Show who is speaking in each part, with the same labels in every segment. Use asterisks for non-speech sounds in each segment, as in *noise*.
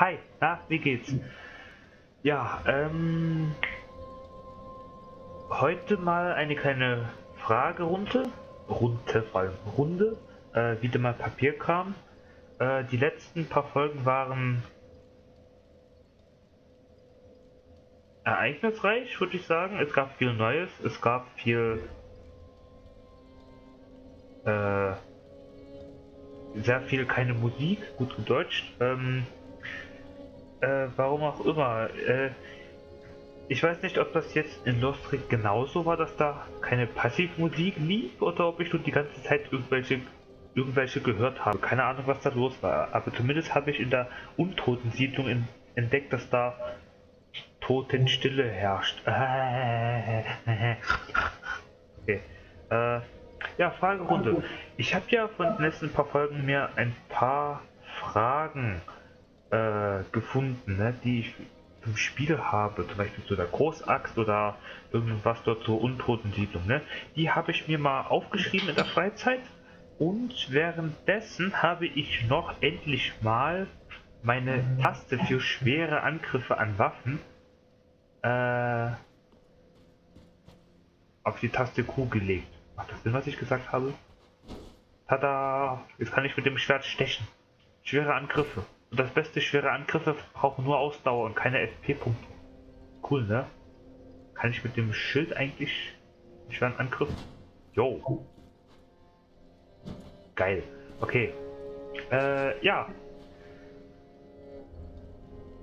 Speaker 1: Hi, na, wie geht's? Ja, ähm. Heute mal eine kleine Fragerunde. Runde, vor allem Runde. Äh, wieder mal Papierkram. Äh, die letzten paar Folgen waren ereignisreich, würde ich sagen. Es gab viel Neues, es gab viel äh, sehr viel keine Musik, gut gedeutscht. Ähm, äh, warum auch immer. Äh, ich weiß nicht, ob das jetzt in Lost Creek genauso war, dass da keine Passivmusik lief oder ob ich nur die ganze Zeit irgendwelche irgendwelche gehört habe. Keine Ahnung, was da los war. Aber zumindest habe ich in der Untotensiedlung in, entdeckt, dass da Totenstille herrscht. *laughs* Okay. Äh, ja, Fragerunde. Ich habe ja von den letzten paar Folgen mir ein paar Fragen äh, gefunden, ne, die ich zum Spiel habe, zum Beispiel zu der Großaxt oder irgendwas dort zur Untotensiedlung, ne, die habe ich mir mal aufgeschrieben in der Freizeit und währenddessen habe ich noch endlich mal meine Taste für schwere Angriffe an Waffen äh, auf die Taste Q gelegt. Macht das Sinn, was ich gesagt habe? Tada! Jetzt kann ich mit dem Schwert stechen. Schwere Angriffe. Und das beste schwere Angriffe brauchen nur Ausdauer und keine FP-Punkte. Cool, ne? Kann ich mit dem Schild eigentlich schweren Angriff? Jo. Geil. Okay. Äh, ja.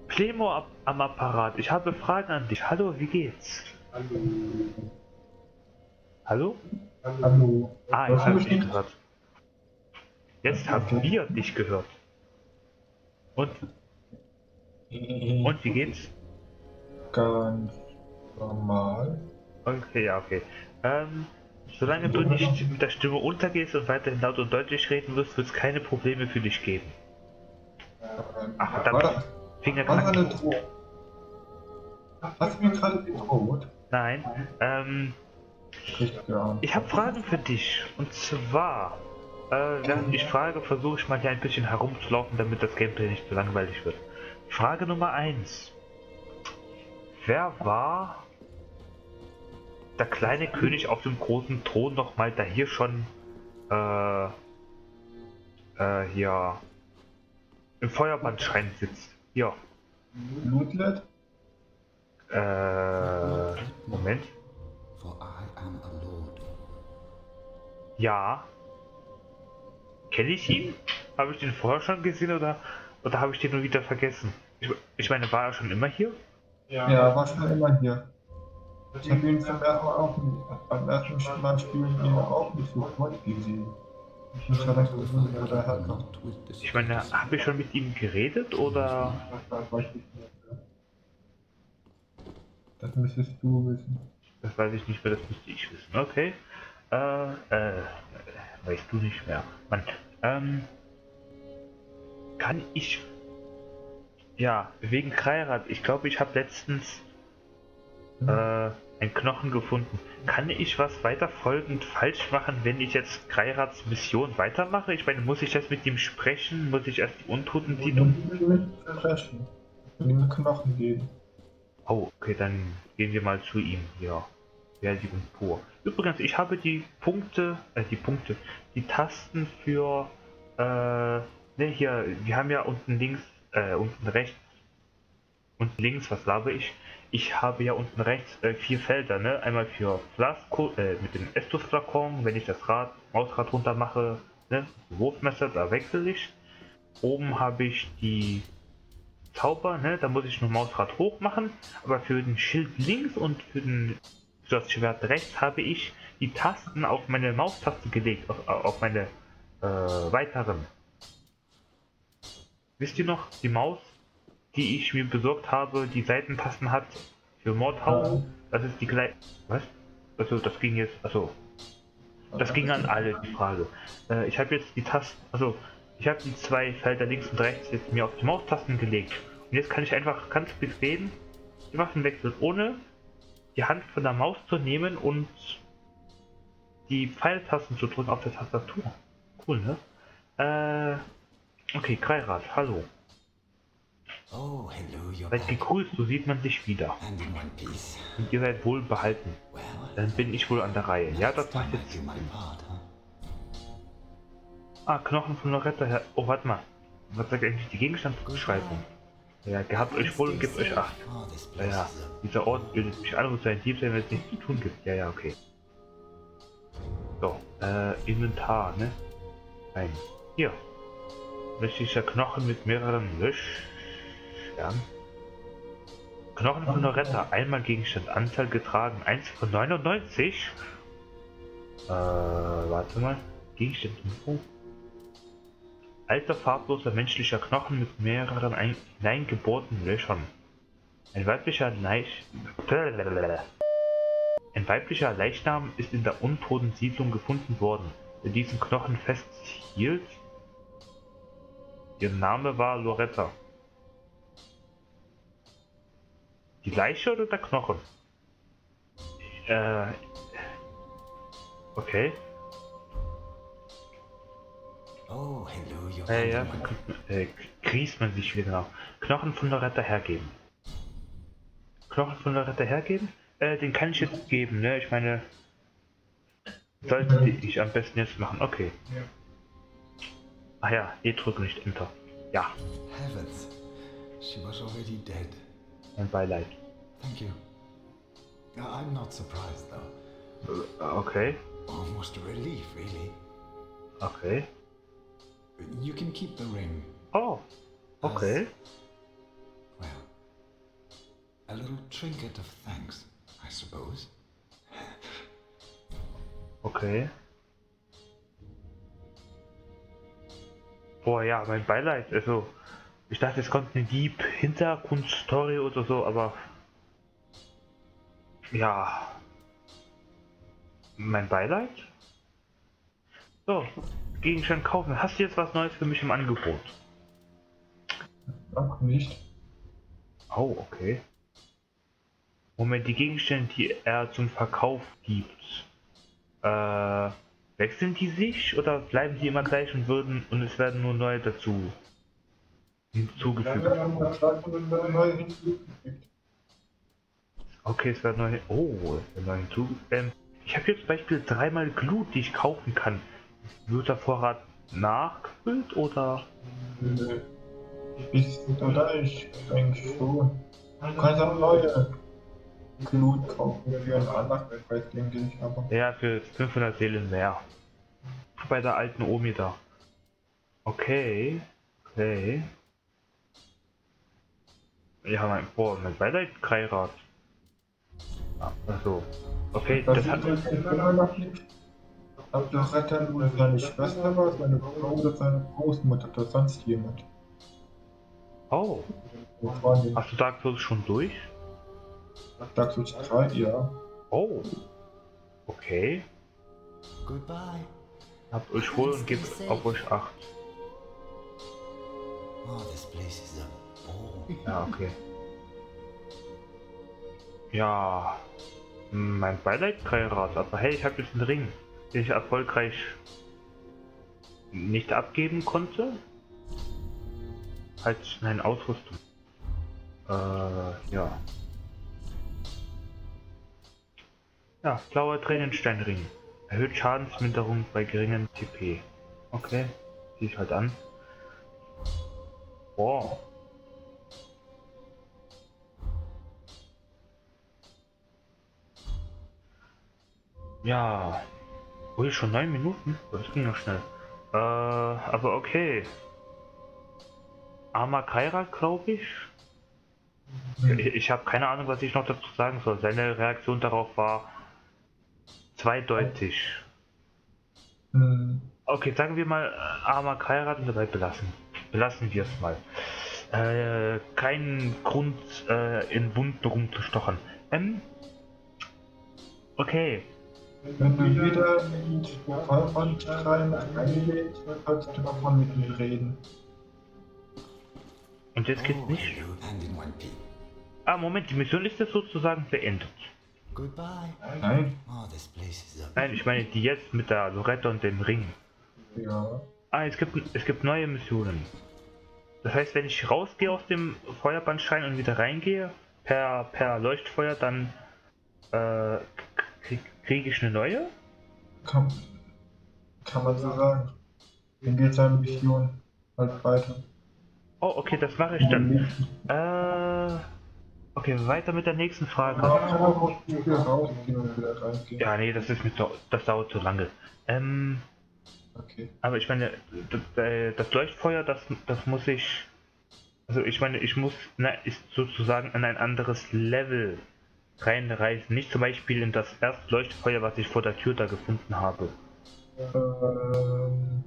Speaker 1: Plemo am Apparat. Ich habe Fragen an dich. Hallo, wie geht's?
Speaker 2: Hallo.
Speaker 1: Hallo?
Speaker 2: Hallo.
Speaker 1: Ah, jetzt habe ich dich gehört. Jetzt haben wir dich gehört. Und? Und wie geht's?
Speaker 2: Ganz normal.
Speaker 1: Okay, ja, okay. Ähm, solange du nicht mit der Stimme untergehst und weiterhin laut und deutlich reden wirst, wird es keine Probleme für dich geben. Ach,
Speaker 2: War
Speaker 1: verdammt.
Speaker 2: das,
Speaker 1: Finger
Speaker 2: war das eine
Speaker 1: knacken.
Speaker 2: Drohung? Hast du mir gerade bedroht?
Speaker 1: Nein. Ähm, ich habe Fragen für dich. Und zwar, äh, während ich frage, versuche ich mal hier ein bisschen herumzulaufen, damit das Gameplay nicht so langweilig wird. Frage Nummer 1. Wer war der kleine König auf dem großen Thron nochmal, der hier schon äh, äh, hier im Feuerbandschrein sitzt? Hier.
Speaker 2: Blutlet?
Speaker 1: Äh, Moment. Ja. Kenne ich ihn? Habe ich den vorher schon gesehen oder, oder habe ich den nur wieder vergessen? Ich, ich meine, war er schon immer hier?
Speaker 2: Ja, war schon immer hier. Ich habe ihn zum ersten Mal auch nicht, beim ersten Mal spielen ihn auch nicht sofort gesehen. Ich ja
Speaker 1: meine, habe ich schon mit ihm geredet oder?
Speaker 2: Das weiß ich nicht mehr. Das müsstest du wissen.
Speaker 1: Das weiß ich nicht mehr, das müsste ich wissen. Okay. Äh, äh, weißt du nicht mehr. Mann, ähm, kann ich, ja, wegen Kreirat, ich glaube, ich habe letztens, äh, einen Knochen gefunden. Kann ich was weiter folgend falsch machen, wenn ich jetzt Kreirats Mission weitermache? Ich meine, muss ich jetzt mit ihm sprechen? Muss ich erst die Untotensiedlung?
Speaker 2: mit Verbrechen. Und ihm Knochen geben.
Speaker 1: Oh, okay, dann gehen wir mal zu ihm. Ja, Beerdigung pur. Übrigens, ich habe die Punkte, äh, die Punkte, die Tasten für, äh, ne, hier, wir haben ja unten links, äh, unten rechts, unten links, was labe ich? Ich habe ja unten rechts äh, vier Felder, ne? Einmal für Flasko, äh, mit dem Estus-Flakon, wenn ich das Rad, Mausrad runter mache, ne? Wurfmesser, da wechsle ich. Oben habe ich die Zauber, ne? Da muss ich nur Mausrad hoch machen. Aber für den Schild links und für, den, das Schwert rechts habe ich die Tasten auf meine Maustaste gelegt, auf, auf meine äh, weiteren. Wisst ihr noch, die Maus, die ich mir besorgt habe, die Seitentasten hat für Mordhau? Das ist die gleiche. Was? Also das ging jetzt. Also das ging an alle die Frage. Äh, ich habe jetzt die Tasten, also ich habe die zwei Felder links und rechts jetzt mir auf die Maustasten gelegt. Und jetzt kann ich einfach ganz bequem die Waffen wechseln, ohne die Hand von der Maus zu nehmen und die Pfeiltasten zu drücken auf der Tastatur. Cool, ne? Äh, okay, Kreirad, hallo.
Speaker 3: Oh, hello, you're
Speaker 1: Seid gegrüßt, so sieht man sich wieder. Und ihr seid wohl behalten. Dann bin ich wohl an der Reihe. Ja, das macht jetzt Sinn. Ah, Knochen von Loretta her. Oh, warte mal. Was sagt eigentlich die Gegenstandsbeschreibung? Ja, gehabt euch wohl und gebt euch acht.
Speaker 3: Oh,
Speaker 1: Ja. Dieser Ort bildet mich an, und sein Dieb wenn es nichts zu tun gibt. Ja, ja, okay. So, äh, Inventar, ne? Nein. Hier. Menschlicher Knochen mit mehreren Löschern. Knochen von Loretta. Einmal Gegenstand. Anzahl getragen. 1 von 99. Äh, warte mal. Gegenstand Info. Alter farbloser menschlicher Knochen mit mehreren ein hineingebohrten Löchern. Ein weiblicher Leich... Ein weiblicher Leichnam ist in der untoten Siedlung gefunden worden, der diesen Knochen festhielt. Ihr Name war Loretta. Die Leiche oder der Knochen? Äh. Okay.
Speaker 3: Oh, hello, you're
Speaker 1: Äh, ja, äh, grießt man sich wieder. Knochen von Loretta hergeben. Knochen von Loretta hergeben? Äh, den kann ich jetzt geben, ne? Ich meine, sollte ich am besten jetzt machen. Okay. Ach ja, E drücken, nicht Enter. Ja,
Speaker 3: Heavens. She was already dead.
Speaker 1: mein Beileid.
Speaker 3: Thank you. I'm not surprised, though.
Speaker 1: Äh, Okay,
Speaker 3: Almost a relief, really.
Speaker 1: okay.
Speaker 3: You can keep the ring.
Speaker 1: Oh, okay.
Speaker 3: Well, a little trinket of thanks, I suppose.
Speaker 1: Okay. Boah, ja, mein Beileid. Also, ich dachte, es kommt eine Deep Hintergrundstory oder so, aber. Ja. Mein Beileid? So, Gegenstand kaufen. Hast du jetzt was Neues für mich im Angebot?
Speaker 2: Noch nicht.
Speaker 1: Oh, okay. Moment, die Gegenstände, die er zum Verkauf gibt, äh, wechseln die sich oder bleiben die immer gleich und würden und es werden nur neue dazu hinzugefügt? Okay, es werden neue. Oh, es werden neue hinzugefügt. Ähm, ich habe jetzt zum Beispiel dreimal Glut, die ich kaufen kann. Wird der Vorrat nachgefüllt oder?
Speaker 2: Nö. Bis oder ich denke schon. Du kannst auch neue Glut kaufen für einen anderen Preis, denke ich, aber.
Speaker 1: Ja, für 500 Seelen mehr. Bei der alten Omi da. Okay. Okay. Ja, mein, boah, mein Beileid Kreirad. Ah, also. Okay,
Speaker 2: das
Speaker 1: das hat.
Speaker 2: Ist immer noch nicht. Ob der Retter nur seine Schwester war, seine Frau oder seine Großmutter oder sonst jemand.
Speaker 1: Oh,
Speaker 2: Das war nicht.
Speaker 1: hast du Dark Souls schon durch?
Speaker 2: Dark Souls 3, ja.
Speaker 1: Oh. Okay.
Speaker 3: Goodbye.
Speaker 1: Habt euch wohl und gebt auf euch acht.
Speaker 3: Oh, this place is a bore.
Speaker 1: Ja, okay. Ja. Mein Beileid Kreirad, aber hey, ich habe jetzt einen Ring, ich erfolgreich nicht abgeben konnte. Als nein, Ausrüstung. Äh, ja. Ja, blauer Tränensteinring. Erhöht Schadensminderung bei geringem TP. Okay, zieh ich halt an. Boah. Ja. Ui, schon neun Minuten? Das ging noch schnell. Äh, aber okay. Arma Kairat, glaube ich. Ich, ich habe keine Ahnung, was ich noch dazu sagen soll. Seine Reaktion darauf war zweideutig.
Speaker 2: Hm.
Speaker 1: Okay, sagen wir mal äh, Arma Kairat und dabei belassen. Belassen wir es mal. Äh, kein Grund, äh, in Wunden rumzustochern. Ähm, okay.
Speaker 2: Wenn du wieder mit Vollbandstrahlen reinlegst, kannst du nochmal mit mir reden.
Speaker 1: Und jetzt geht's
Speaker 3: Oh,
Speaker 1: nicht. Ah, Moment, die Mission ist jetzt sozusagen beendet.
Speaker 3: Goodbye.
Speaker 2: Nein?
Speaker 3: Oh, this place is a...
Speaker 1: Nein, ich meine die jetzt mit der Loretta und dem Ring.
Speaker 2: Ja.
Speaker 1: Ah, es gibt, es gibt neue Missionen. Das heißt, wenn ich rausgehe aus dem Feuerbandschein und wieder reingehe, per, per Leuchtfeuer, dann äh, kriege krieg ich eine neue?
Speaker 2: Kann, kann man so sagen. Dann geht seine Mission halt weiter.
Speaker 1: Oh, okay, das mache ich dann. Äh, okay, weiter mit der nächsten Frage. Ja, nee, das ist mir zu, das dauert zu lange. Ähm,
Speaker 2: Okay.
Speaker 1: aber ich meine, d- d- das Leuchtfeuer, das, das muss ich, also ich meine, ich muss, na, ist sozusagen in ein anderes Level reinreisen. Nicht zum Beispiel in das erste Leuchtfeuer, was ich vor der Tür da gefunden habe.
Speaker 2: Ähm,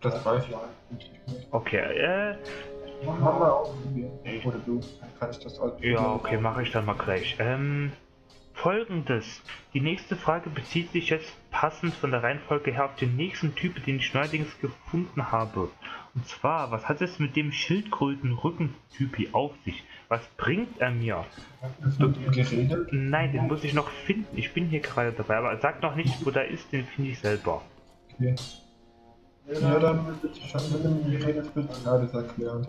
Speaker 2: das weiß ich nicht.
Speaker 1: Okay, äh,
Speaker 2: Mach mal ausprobieren. Oder du, dann kann ich das ausprobieren.
Speaker 1: ja, okay, mache ich dann mal gleich. Ähm, folgendes. Die nächste Frage bezieht sich jetzt passend von der Reihenfolge her auf den nächsten Typ, den ich neuerdings gefunden habe. Und zwar, was hat es mit dem Schildkröten-Rückentypi auf sich? Was bringt er mir?
Speaker 2: Hast du mit ihm geredet?
Speaker 1: Nein, den muss ich noch finden. Ich bin hier gerade dabei, aber sag noch nicht, wo der ist, den finde ich selber.
Speaker 2: Okay. Ja, dann bitte schon mit ihm geredet, bitte alles erklären.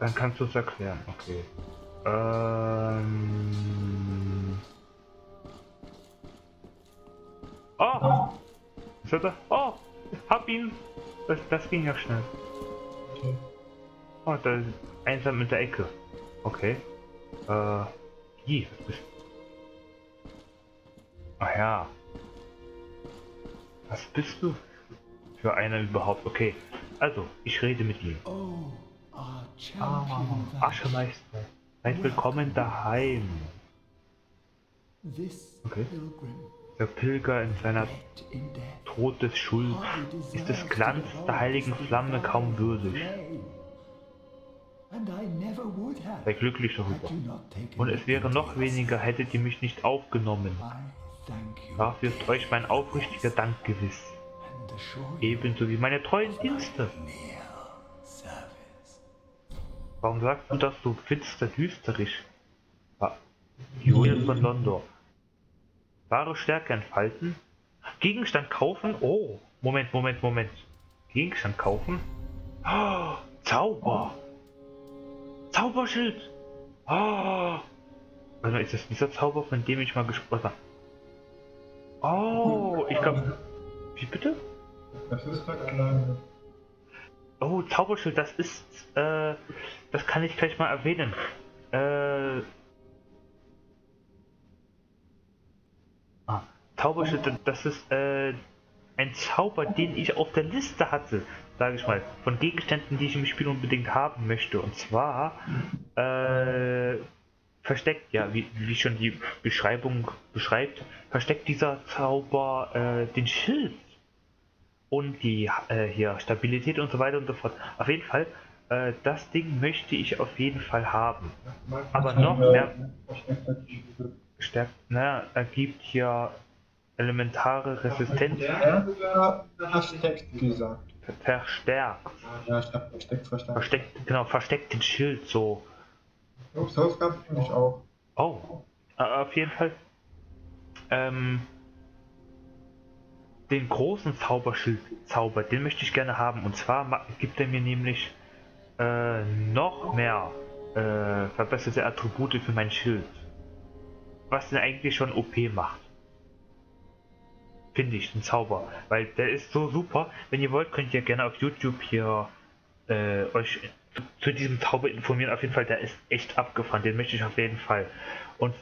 Speaker 1: Dann kannst du es erklären, okay. Ähm. Oh! Was hat er? Oh! Hab ihn! Das, das ging ja schnell.
Speaker 2: Okay.
Speaker 1: Oh, da ist einsam in der Ecke. Okay. Äh. Wie? Was bist Ach ja. Was bist du für einer überhaupt? Okay. Also, ich rede mit ihm.
Speaker 3: Oh,
Speaker 1: Ah. Aschemeister. Seid willkommen daheim. Okay. Der Pilger in seiner
Speaker 3: death,
Speaker 1: Todesschuld
Speaker 3: hardly
Speaker 1: ist des Glanz der heiligen Flamme kaum würdig. Sei glücklich darüber. Und es wäre noch weniger, hättet ihr mich nicht aufgenommen. Dafür ist euch mein aufrichtiger Dank gewiss. Ebenso wie meine treuen Dienste. Warum sagst du das so finster düsterisch? Julius von Londor. Wahre Stärke entfalten? Gegenstand kaufen? Oh, Moment, Moment, Moment. Gegenstand kaufen? Oh, Zauber! Zauberschild! Oh! Warte mal, ist das dieser Zauber, von dem ich mal gesprochen habe? Oh, ich glaube. Wie bitte?
Speaker 2: Das ist der kleine.
Speaker 1: Oh, Zauberschild, das ist, äh, das kann ich gleich mal erwähnen. Äh, Zauberschild, das ist, äh, ein Zauber, den ich auf der Liste hatte, sage ich mal, von Gegenständen, die ich im Spiel unbedingt haben möchte. Und zwar, äh, versteckt, ja, wie, wie schon die Beschreibung beschreibt, versteckt dieser Zauber, äh, den Schild und die äh, hier Stabilität und so weiter und so fort. Auf jeden Fall, äh, das Ding möchte ich auf jeden Fall haben. Aber noch mehr stärkt, naja, er gibt hier elementare Resistenz
Speaker 2: Ja, versteckt gesagt.
Speaker 1: verstärkt.
Speaker 2: Ja, ich hab versteckt verstanden.
Speaker 1: Versteckt, genau, versteckt den Schild so.
Speaker 2: Ups, das gab es auch.
Speaker 1: Oh, auf jeden Fall. Ähm, den großen Zauberschild Zauber, den möchte ich gerne haben. Und zwar gibt er mir nämlich äh, noch mehr äh, verbesserte Attribute für mein Schild. Was den eigentlich schon OP macht. Finde ich, den Zauber. Weil der ist so super. Wenn ihr wollt, könnt ihr gerne auf YouTube hier äh, euch zu, diesem Zauber informieren. Auf jeden Fall, der ist echt abgefahren. Den möchte ich auf jeden Fall. Und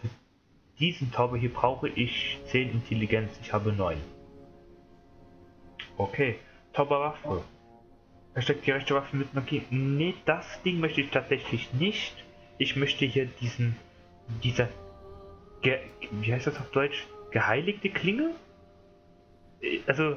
Speaker 1: diesen Zauber hier brauche ich 10 Intelligenz. Ich habe 9. Okay. Zauberwaffe. Versteckt die rechte Waffe mit Magie. Nee, das Ding möchte ich tatsächlich nicht. Ich möchte hier diesen. Dieser. Ge wie heißt das auf Deutsch? Geheiligte Klinge? Also.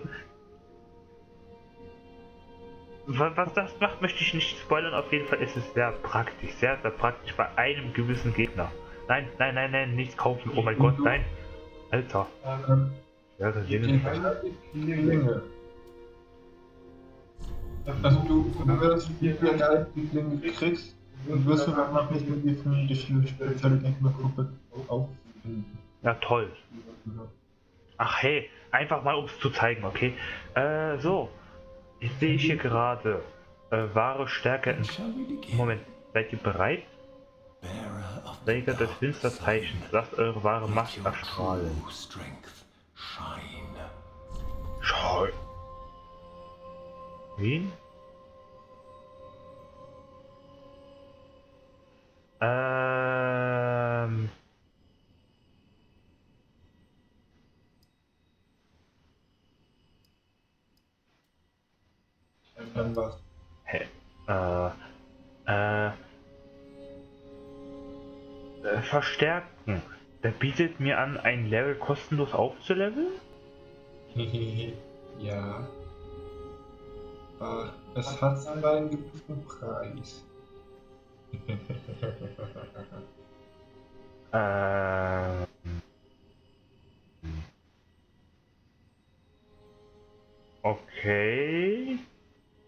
Speaker 1: wa- Was das macht, möchte ich nicht spoilern. Auf jeden Fall ist es sehr praktisch. Sehr, sehr praktisch bei einem gewissen Gegner. Nein, nein, nein, nein, nicht kaufen. Oh mein Gott, nein. Alter.
Speaker 2: Ähm,
Speaker 1: Ja, das
Speaker 2: die
Speaker 1: sehen
Speaker 2: Klinge. Also du, du geil die Klinge kriegst, dann wirst du danach nicht mehr die physische spezielle Gegnergruppe auffinden.
Speaker 1: Ja, toll. Ach hey, einfach mal um es zu zeigen, okay? Äh, so. Jetzt sehe ich hier gerade äh, wahre Stärke. Moment, seid ihr bereit? Träger des Finsterzeichens, lasst eure wahre Macht erstrahlen. Schau. Wen? Ähm.
Speaker 2: Dann was.
Speaker 1: Hä? Äh. Äh. äh verstärken. Der bietet mir an, ein Level kostenlos aufzuleveln? *laughs*
Speaker 2: ja. Ach, es hat seinen gewissen Preis. *laughs*
Speaker 1: Ähm. Okay.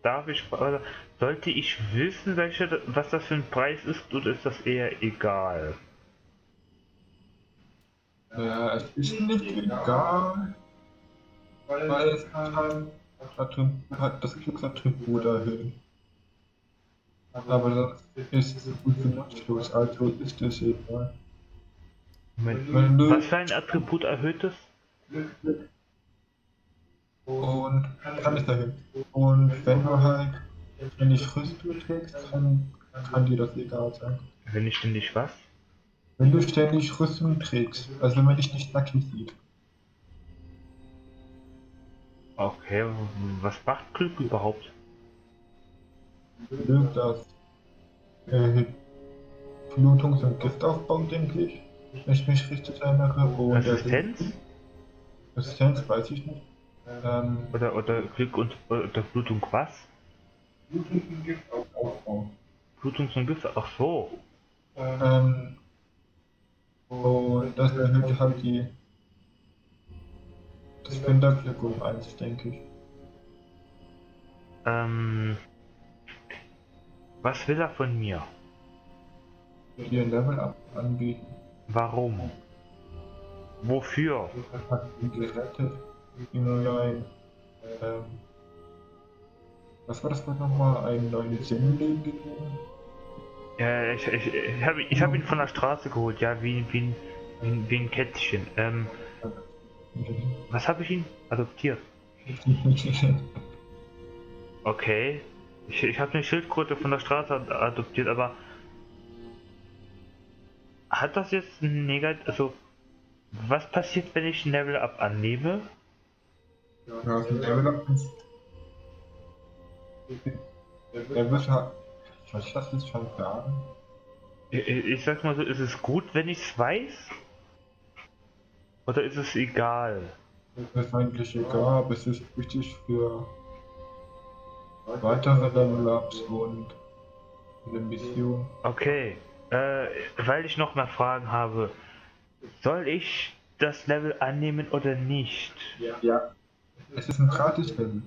Speaker 1: Darf ich. Sollte ich wissen, welche, was das für ein Preis ist, oder ist das eher egal?
Speaker 2: ja, es ist nicht egal, weil es kann das Glücksattribut erhöhen. Aber das ist gut benutzlos, also ist es egal.
Speaker 1: Moment, was für ein Attribut erhöht es?
Speaker 2: Und kann es dahin. Und wenn du halt ständig Rüstung trägst, kann, kann dir das egal sein.
Speaker 1: Wenn ich ständig was?
Speaker 2: Wenn du ständig Rüstung trägst, also wenn man dich nicht nackig sieht.
Speaker 1: Okay, was macht Glück überhaupt?
Speaker 2: Glück, das äh, Blutungs- und Giftaufbau, denke ich. Wenn ich mich richtig erinnere. Und
Speaker 1: Assistenz?
Speaker 2: Assistenz weiß ich nicht. Ähm,
Speaker 1: Oder, oder Glück und oder Blutung was?
Speaker 2: Blutungs- und Giftaufbau.
Speaker 1: Blutungs- und Gift? Ach so.
Speaker 2: Ähm, und das erhöht halt die das Finderglück um eins, denke ich.
Speaker 1: Ähm. Was will er von mir?
Speaker 2: Dir ein Level up anbieten.
Speaker 1: Warum? Wofür?
Speaker 2: Ihn gerettet. Ein, ähm, was war das Wort nochmal? Ein neues Sinnleben gegeben?
Speaker 1: Ja, ich, ich, ich habe ich hab ihn von der Straße geholt, ja, wie, wie, ein- wie, ein- wie ein Kätzchen. Ähm, was habe ich ihn? Adoptiert. *laughs* Okay. Ich, ich habe eine Schildkröte von der Straße ad- adoptiert, aber hat das jetzt ein Negat... Also, was passiert, wenn ich ein Level Up annehme?
Speaker 2: Du hast ein Level up. Der wird halt. Soll ich das jetzt schon sagen?
Speaker 1: Ich, ich ich sag mal so, ist es gut, wenn ich es weiß? Oder ist es egal?
Speaker 2: Das ist eigentlich egal, aber es ist wichtig für weitere Level ups und eine Mission.
Speaker 1: Okay, äh, weil ich noch mehr Fragen habe, soll ich das Level annehmen oder nicht?
Speaker 2: Ja. Es ist ein Gratis-Level.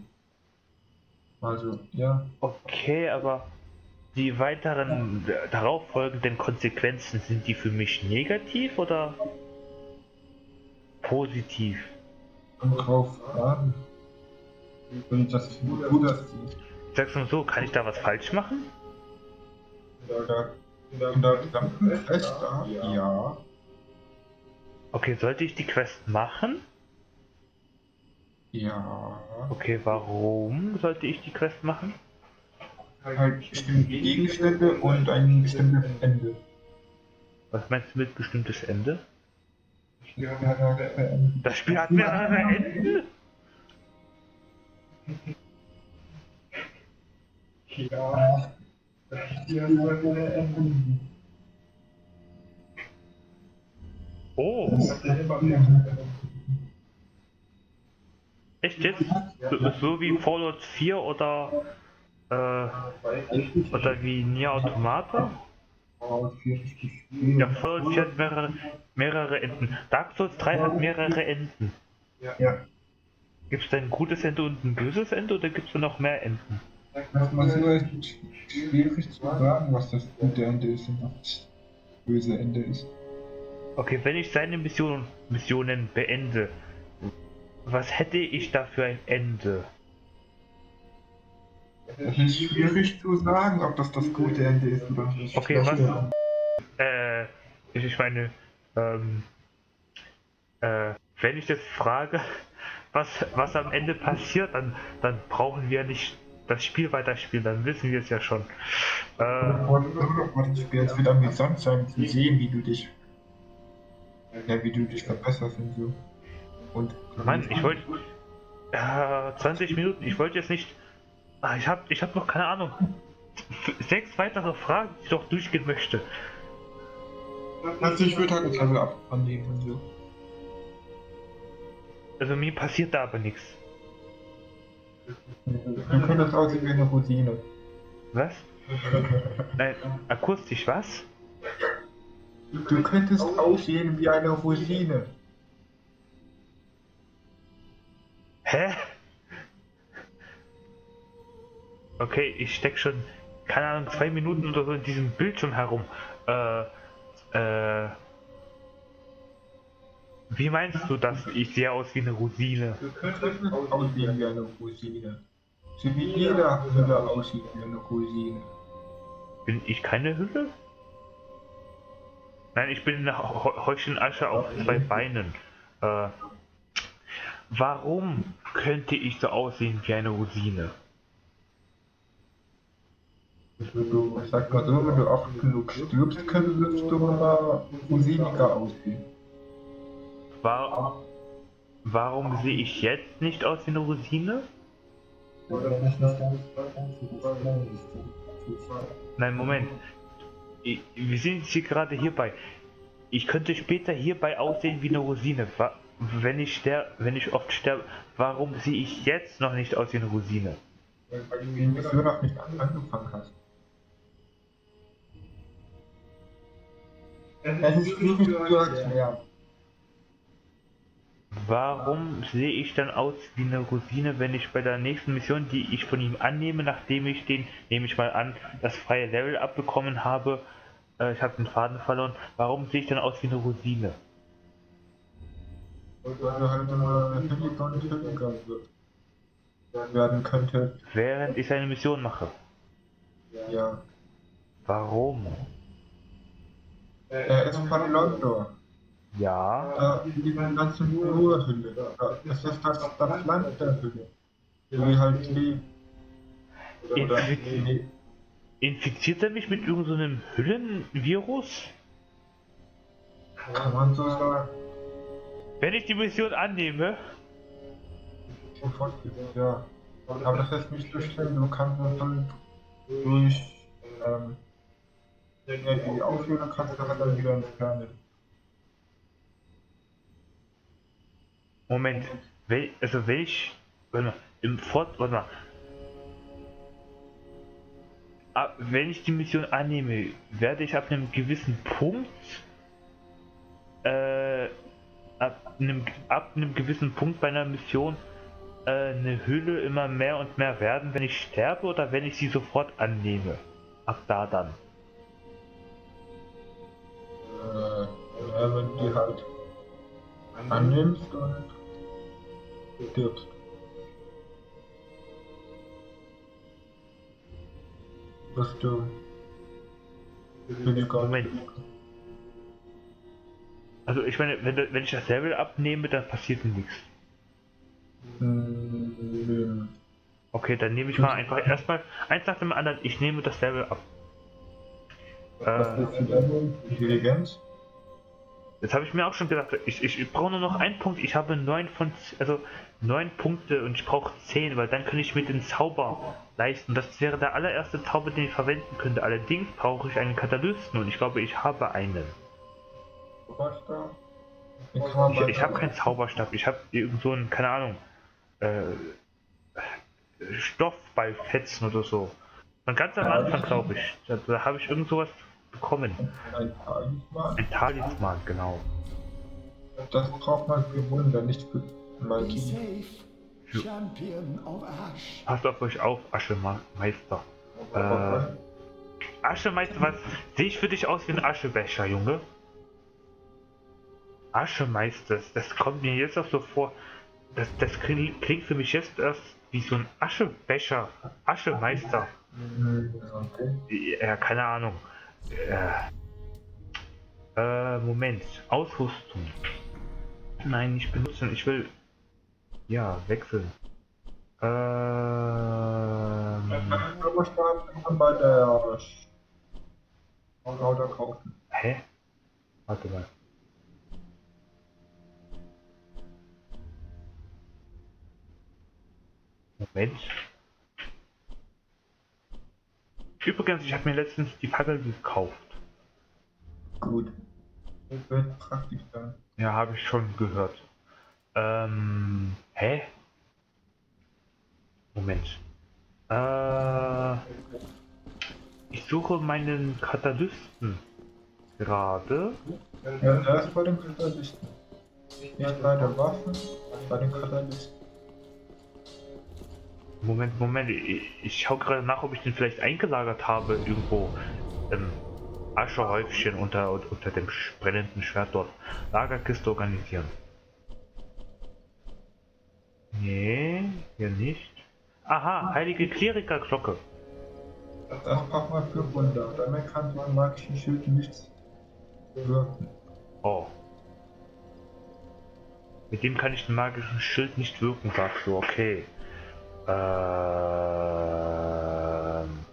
Speaker 2: Also, ja.
Speaker 1: Okay, aber die weiteren äh, darauffolgenden Konsequenzen, sind die für mich negativ oder positiv?
Speaker 2: Kommt drauf an. Und das du das siehst.
Speaker 1: Sagst du mal so, kann ich da was falsch machen?
Speaker 2: Da, in der gesamten Quest da? Ja.
Speaker 1: Okay, sollte ich die Quest machen?
Speaker 2: Ja.
Speaker 1: Okay, warum sollte ich die Quest machen?
Speaker 2: Halt bestimmte Gegenstände und ein bestimmtes Ende.
Speaker 1: Was meinst du mit bestimmtes Ende?
Speaker 2: Ja,
Speaker 1: Das Spiel hat mehrere Enden?
Speaker 2: Ja.
Speaker 1: Oh, echt jetzt? So, so wie Fallout 4 oder äh, oder wie Nier Automata? Ja, Fallout 4 hat mehrere, mehrere Enden. Dark Souls 3 hat mehrere Enden.
Speaker 2: Ja.
Speaker 1: Gibt es da ein gutes Ende und ein böses Ende oder gibt es da noch mehr Enden?
Speaker 2: Das ist schwierig zu sagen, was das gute Ende ist und was das böse Ende ist.
Speaker 1: Okay, wenn ich seine Mission, Missionen beende, was hätte ich da für ein Ende?
Speaker 2: Es ist schwierig zu sagen, ob das das gute Ende ist oder nicht.
Speaker 1: Okay,
Speaker 2: Das
Speaker 1: was- Äh, ich, meine, ähm, äh, wenn ich jetzt frage, *laughs* was, was am Ende passiert, dann, dann brauchen wir nicht das Spiel weiterspielen, dann wissen wir es ja schon. Äh,
Speaker 2: Und es wird wieder amüsant sein zu sehen, wie du dich, ja, wie du dich verbesserst und so. Und
Speaker 1: Mann, ich wollte, äh, 20 Minuten, ich wollte jetzt nicht, ah, ich habe ich hab noch keine Ahnung, sechs weitere Fragen, die ich doch durchgehen möchte.
Speaker 2: Also ich würde halt das Level ab annehmen und so.
Speaker 1: Also mir passiert da aber nichts.
Speaker 2: Du könntest aussehen wie eine Rosine.
Speaker 1: Was? Nein, akustisch was?
Speaker 2: Du könntest aussehen wie eine Rosine.
Speaker 1: Hä? Okay, ich steck schon, keine Ahnung, zwei Minuten oder so in diesem Bildschirm herum. Äh, äh. Wie meinst du das? Ich sehe aus wie eine Rosine.
Speaker 2: Du könntest aussehen wie eine Rosine. So wie jeder Hülle aussieht wie eine Rosine.
Speaker 1: Bin ich keine Hülle? Nein, ich bin Heu- Heuchenasche auf zwei Beinen. Äh, warum könnte ich so aussehen wie eine Rosine?
Speaker 2: Ich sag mal so, wenn du oft genug stirbst, könntest du mal rosiniger aussehen.
Speaker 1: War, warum sehe ich jetzt nicht aus wie eine Rosine? Nein, Moment. Ich, wir sind hier gerade hierbei. Ich könnte später hierbei aussehen wie eine Rosine. Wa- Wenn ich, ster wenn ich oft sterbe, warum sehe ich jetzt noch nicht aus wie eine Rosine?
Speaker 2: Weil du die Mission noch nicht an- angefangen hast. Es ist schwierig zu erklären.
Speaker 1: Warum sehe ich dann aus wie eine Rosine, wenn ich bei der nächsten Mission, die ich von ihm annehme, nachdem ich den, nehme ich mal an, das freie Level abbekommen habe, äh, ich habe den Faden verloren, warum sehe ich dann aus wie eine Rosine?
Speaker 2: Weil du halt immer billiger und billiger wird. werden könnte.
Speaker 1: Während ich eine Mission mache.
Speaker 2: Ja.
Speaker 1: Warum?
Speaker 2: Er ist von London.
Speaker 1: Ja,
Speaker 2: Da die ganze Urhülle. Da- Das ist das, das Land der Hülle. Wie halt lebt.
Speaker 1: Infiziert er mich mit irgendeinem so Hüllenvirus?
Speaker 2: Kann man so sagen.
Speaker 1: Wenn ich die Mission annehme,
Speaker 2: ja. Aber das ist nicht so schlimm. Du kannst das halt durch ähm, die Auflösung kannst du halt dann wieder entfernen.
Speaker 1: Moment, wel, also welch, warte mal, im Fort, warte mal. Ab, wenn ich die Mission annehme, werde ich ab einem gewissen Punkt, äh, einem, ab einem gewissen Punkt bei einer Mission äh, eine Hülle immer mehr und mehr werden, wenn ich sterbe oder wenn ich sie sofort annehme. Ab da dann.
Speaker 2: Äh, ja, wenn du die halt annimmst und stirbst. Wirst du.
Speaker 1: Moment. Also ich meine, wenn, wenn ich das Level abnehme, dann passiert nichts.
Speaker 2: Nö.
Speaker 1: Okay, dann nehme ich mal einfach erstmal eins nach dem anderen. Ich nehme das Level ab.
Speaker 2: Was
Speaker 1: Äh,
Speaker 2: die Level? Intelligenz?
Speaker 1: das habe ich mir auch schon gedacht. Ich, ich, ich brauche nur noch einen Punkt. Ich habe neun von, also neun Punkte und ich brauche zehn, weil dann könnte ich mir den Zauber leisten. Das wäre der allererste Zauber, den ich verwenden könnte. Allerdings brauche ich einen Katalysten und ich glaube, ich habe einen.
Speaker 2: Man
Speaker 1: Ich, ich habe keinen Zauberstab. Ich habe irgend so einen, keine Ahnung, äh, Stoffballfetzen oder so. Und ganz am Anfang, glaube ich, da, da habe ich irgend sowas bekommen.
Speaker 2: Ein Talisman?
Speaker 1: Ein Talisman, genau.
Speaker 2: Das braucht man für Wunder, nicht für Magie.
Speaker 3: safe, champion of Ash.
Speaker 1: Passt auf euch auf, Aschemeister. Äh, Aschemeister, was? Sehe ich für dich aus wie ein Aschebecher, Junge? Aschemeister, das, das kommt mir jetzt auch so vor. Das, das klingt, für mich jetzt erst wie so ein Aschebecher, Aschemeister. Ja, keine Ahnung. Äh, äh, Moment. Ausrüstung. Nein, nicht benutzen. Ich will. Ja, wechseln. Ähm.
Speaker 2: Bei der Lauter kaufen.
Speaker 1: Hä? Warte mal. Moment. Übrigens, ich habe mir letztens die Fackel gekauft.
Speaker 2: Gut. Das wird praktisch sein.
Speaker 1: Ja, habe ich schon gehört. Ähm, hä? Moment. Äh, ich suche meinen Katalysten gerade.
Speaker 2: Ja, erst bei dem Katalysten. Ja, bei der Waffe, bei dem Katalysten.
Speaker 1: Moment, Moment, ich, ich schaue gerade nach, ob ich den vielleicht eingelagert habe irgendwo im Aschehäufchen unter, unter dem brennenden Schwert dort. Lagerkiste organisieren. Nee, hier nicht. Aha, heilige Klerikerglocke.
Speaker 2: Das braucht man für Wunder. Damit kann man magischen Schild nichts wirken.
Speaker 1: Oh. Mit dem kann ich den magischen Schild nicht wirken, sagst du, okay. Ähm,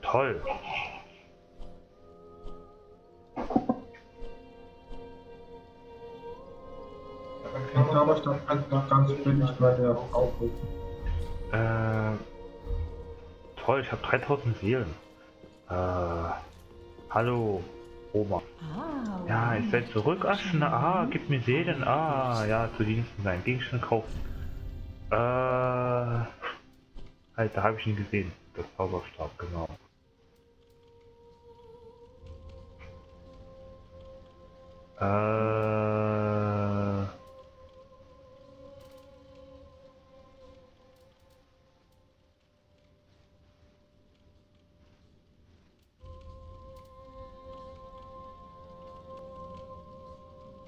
Speaker 1: toll.
Speaker 2: Den Zauberstab kannst du noch ganz billig bei der Frau holen.
Speaker 1: Äh, toll, ich habe 3000 Seelen. Äh, hallo, Oma.
Speaker 4: Ah,
Speaker 1: Ja, ich werde zurück, Aschner. Ah, gib mir Seelen. Ah, ja, zu Diensten sein. Gegenstand kaufen. Äh, da habe ich ihn gesehen. Das Zauberstab, genau. Äh,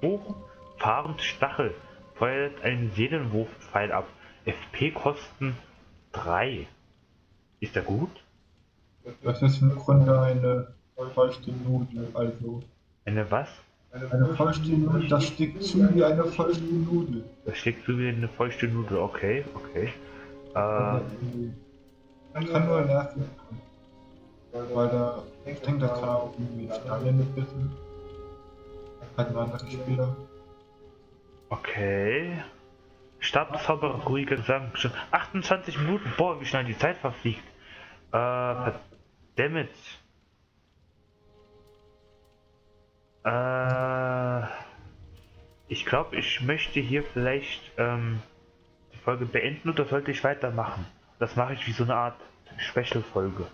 Speaker 1: Hoch, fahrend Stachel, feuert einen Seelenwurfpfeil ab. FP kosten 3. Ist er gut?
Speaker 2: Das ist im Grunde eine feuchte Nudel, also.
Speaker 1: Eine was?
Speaker 2: Eine feuchte Nudel, das steckt zu wie eine feuchte Nudel.
Speaker 1: Das steckt so wie eine feuchte Nudel. Okay, okay. Äh,
Speaker 2: Man kann nur nerven. Weil da, ich denke, das kann auch irgendwie Stalin ein bisschen. Hat ein anderer Spieler.
Speaker 1: okay. Stabzauberer, ruhiger Gesang. Schon 28 Minuten. Boah, wie schnell die Zeit verfliegt. Äh, verdammt. Äh, ich glaube, ich möchte hier vielleicht ähm, die Folge beenden oder sollte ich weitermachen? Das mache ich wie so eine Art Special-Folge.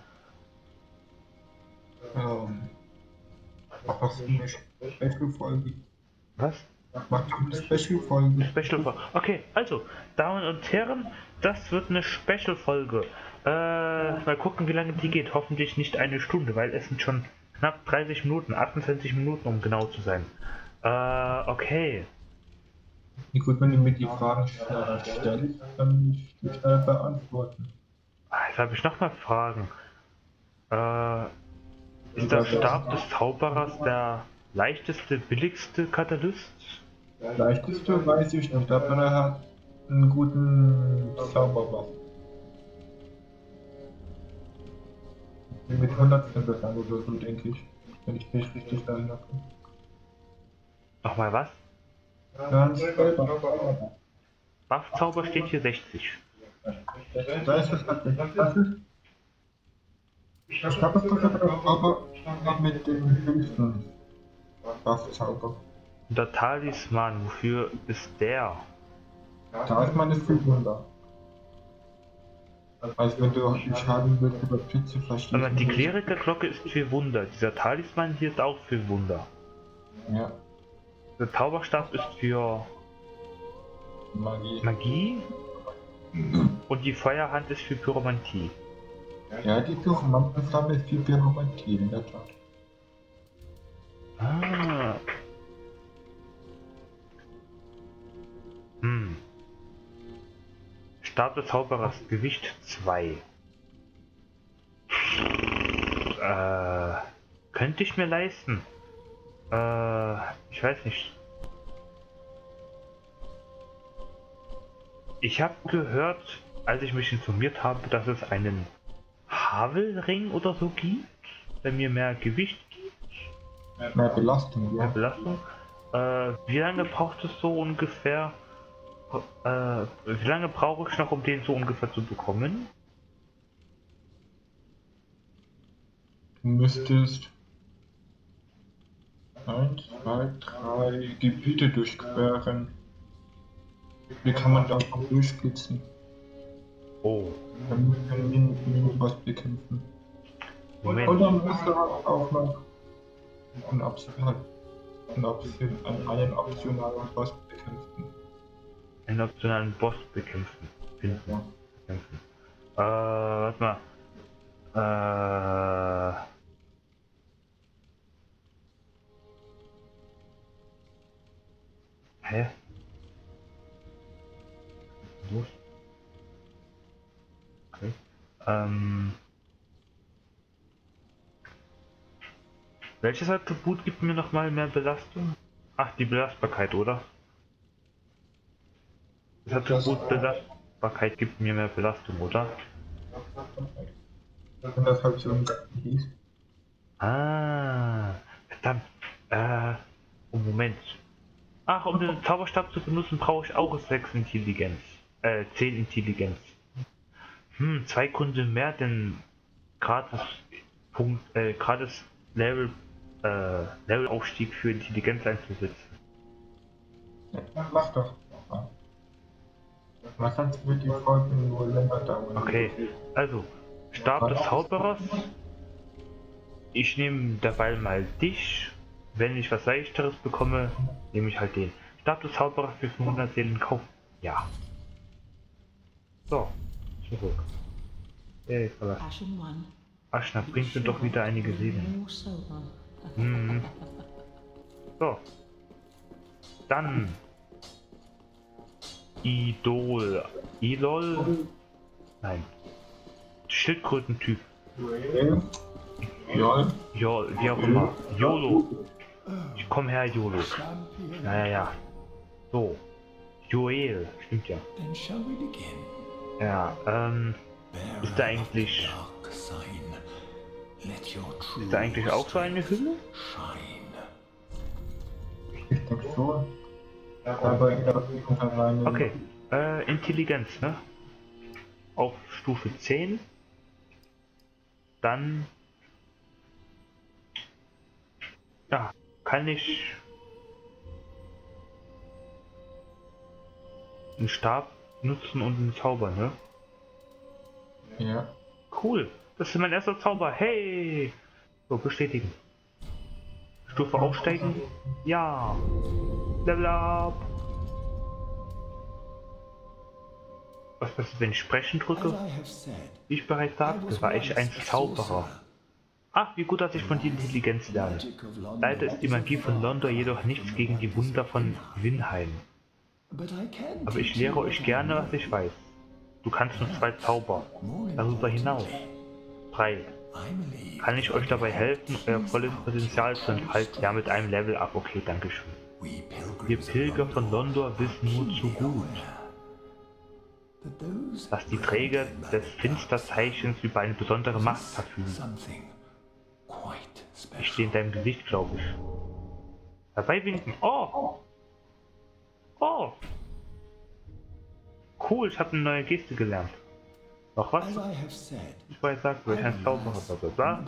Speaker 2: Ähm. Eine Special-Folge.
Speaker 1: Was?
Speaker 2: Mach doch eine Special-Folge.
Speaker 1: Special-Folge. Okay, also, Damen und Herren, das wird eine Special-Folge. Äh, mal gucken, wie lange die geht. Hoffentlich nicht eine Stunde, weil es sind schon knapp 30 Minuten, 28 Minuten, um genau zu sein. Äh, okay.
Speaker 2: Ja, gut, wenn du mir die Fragen stellst, dann ich die schneller beantworten.
Speaker 1: Ah, Jetzt habe ich nochmal Fragen. Äh, ist der Stab des Zauberers der leichteste, billigste Katalyst?
Speaker 2: Leichteste weiß ich nicht, aber er hat einen guten Zauberwaffen. Mit 100 Verbessern oder so, denke ich. Wenn ich mich richtig erinnere.
Speaker 1: Nochmal was?
Speaker 2: Selber.
Speaker 1: Buff-Zauber steht hier 60.
Speaker 2: Da ist es tatsächlich. Das ist. Ich glaube, es ist der Zauber mit dem höchsten Waffenzauber.
Speaker 1: Der Talisman, wofür ist der?
Speaker 2: Da ist meine 500. Also wenn du auch nicht haben willst über Pizza verstehen.
Speaker 1: Aber die Klerikerglocke ist für Wunder. Dieser Talisman hier ist auch für Wunder.
Speaker 2: Ja,
Speaker 1: Der Zauberstab ist für
Speaker 2: Magie.
Speaker 1: Magie. Und die Feuerhand ist für Pyromantie.
Speaker 2: Ja, die Pyromantenflamme ist viel Pyromantie in der Tat.
Speaker 1: Ah. Hm. Stab des Zauberers, Gewicht 2. Äh, könnte ich mir leisten. Äh, ich weiß nicht. Ich habe gehört, als ich mich informiert habe, dass es einen Havelring oder so gibt, der mir mehr Gewicht gibt,
Speaker 2: Mehr Belastung,
Speaker 1: mehr
Speaker 2: ja.
Speaker 1: Belastung. Äh, wie lange braucht es so ungefähr? Äh, wie lange brauche ich noch, um den so ungefähr zu bekommen?
Speaker 2: Du müsstest 1, 2, 3 Gebiete durchqueren. Wie kann man da auch durchblitzen?
Speaker 1: Oh,
Speaker 2: Dann muss man Min Miniboss bekämpfen. Und,
Speaker 1: Moment.
Speaker 2: und dann müsste man auch noch einen, Option, einen, Option, einen, einen optionalen Boss bekämpfen.
Speaker 1: Einen optionalen Boss bekämpfen. Finden.
Speaker 2: Ja.
Speaker 1: Bekämpfen. Äh, warte mal. Äh. Hä? Los. Okay. Ähm. Welches Attribut gibt mir nochmal mehr Belastung? Ach, die Belastbarkeit, oder? Das Attribut Belastbarkeit gibt mir mehr Belastung, oder?
Speaker 2: Und das habe ich so hieß.
Speaker 1: Ah, verdammt. Äh, oh Moment. Ach, um den Zauberstab zu benutzen, brauche ich auch 6 Intelligenz. Äh, 10 Intelligenz. Hm, zwei Kunden mehr, denn gratis Punkt, äh, gratis Level, äh, Levelaufstieg für Intelligenz einzusetzen.
Speaker 2: Ja, mach doch. Was sonst wird die Folge nur länger dauern.
Speaker 1: Okay, also, Stab des Zauberers. Ich nehme dabei mal dich. Wenn ich was leichteres bekomme, nehme ich halt den. Stab des Zauberers für 500 Seelen kaufen. Ja. So, zurück. Hey, verlassen.
Speaker 4: Passion one.
Speaker 1: Aschna bringt mir doch wieder einige Seelen. Mhm. So. Dann. Idol. Idol? Nein. Schildkrötentyp.
Speaker 2: Ja,
Speaker 1: Ja, wie auch immer. YOLO. Ich komm her, YOLO.
Speaker 3: Champion.
Speaker 1: Ja, ja, ja. So. Joel. Stimmt ja. Ja, ähm. Ist da eigentlich- Ist da eigentlich auch so eine Hülle?
Speaker 2: ich denke schon. Aber ich unter meinen.
Speaker 1: Okay. Äh, Intelligenz, ne? Auf Stufe 10. Dann. Ja, kann ich. einen Stab nutzen und einen Zauber, ne?
Speaker 2: Ja.
Speaker 1: Cool. Das ist mein erster Zauber. Hey! So, bestätigen. Stufe aufsteigen. Ja. Level up. Was passiert, wenn ich sprechen drücke? Wie ich bereits sagte, war ich ein Zauberer. Ach, wie gut, dass ich von die Intelligenz lerne. Leider ist die Magie von London jedoch nichts gegen die Wunder von Winheim. Aber ich lehre euch gerne, was ich weiß. Du kannst nur zwei Zauber. Darüber hinaus.
Speaker 3: importantly,
Speaker 1: Drei.
Speaker 3: I believe
Speaker 1: Kann ich euch dabei helfen, euer volles Potenzial zu entfalten? Ja, mit einem Level up. Okay, danke schön. Wir Pilger von London wissen nur zu gut, dass die Träger des Finsterzeichens über eine besondere Macht verfügen. Ich stehe in deinem Gesicht, glaube ich. Dabei winken. Oh! Oh! Cool, ich habe eine neue Geste gelernt. Noch was? Ich vorher sagte, ich ein Zauberer bla bla bla.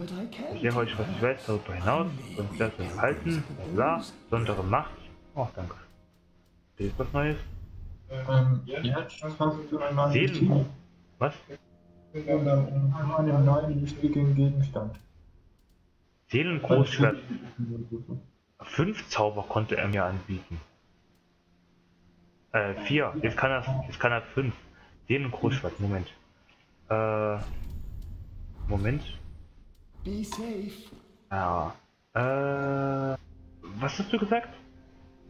Speaker 1: Ich lehre euch, was ich weiß, darüber hinaus. Und das enthalten, bla bla. Besondere Macht. Oh, danke. Hier ist was Neues.
Speaker 2: Ähm, jetzt hast du einen neuen
Speaker 1: Seelen. Was?
Speaker 2: Und einen neuen wichtigen Gegenstand.
Speaker 1: Seelengroßschwert. Fünf Zauber konnte er mir anbieten. Äh, vier. Jetzt kann er, jetzt kann er fünf. Seelengroßschwert, Moment. Äh, Moment.
Speaker 3: Be safe.
Speaker 1: Ja. Äh, was hast du gesagt?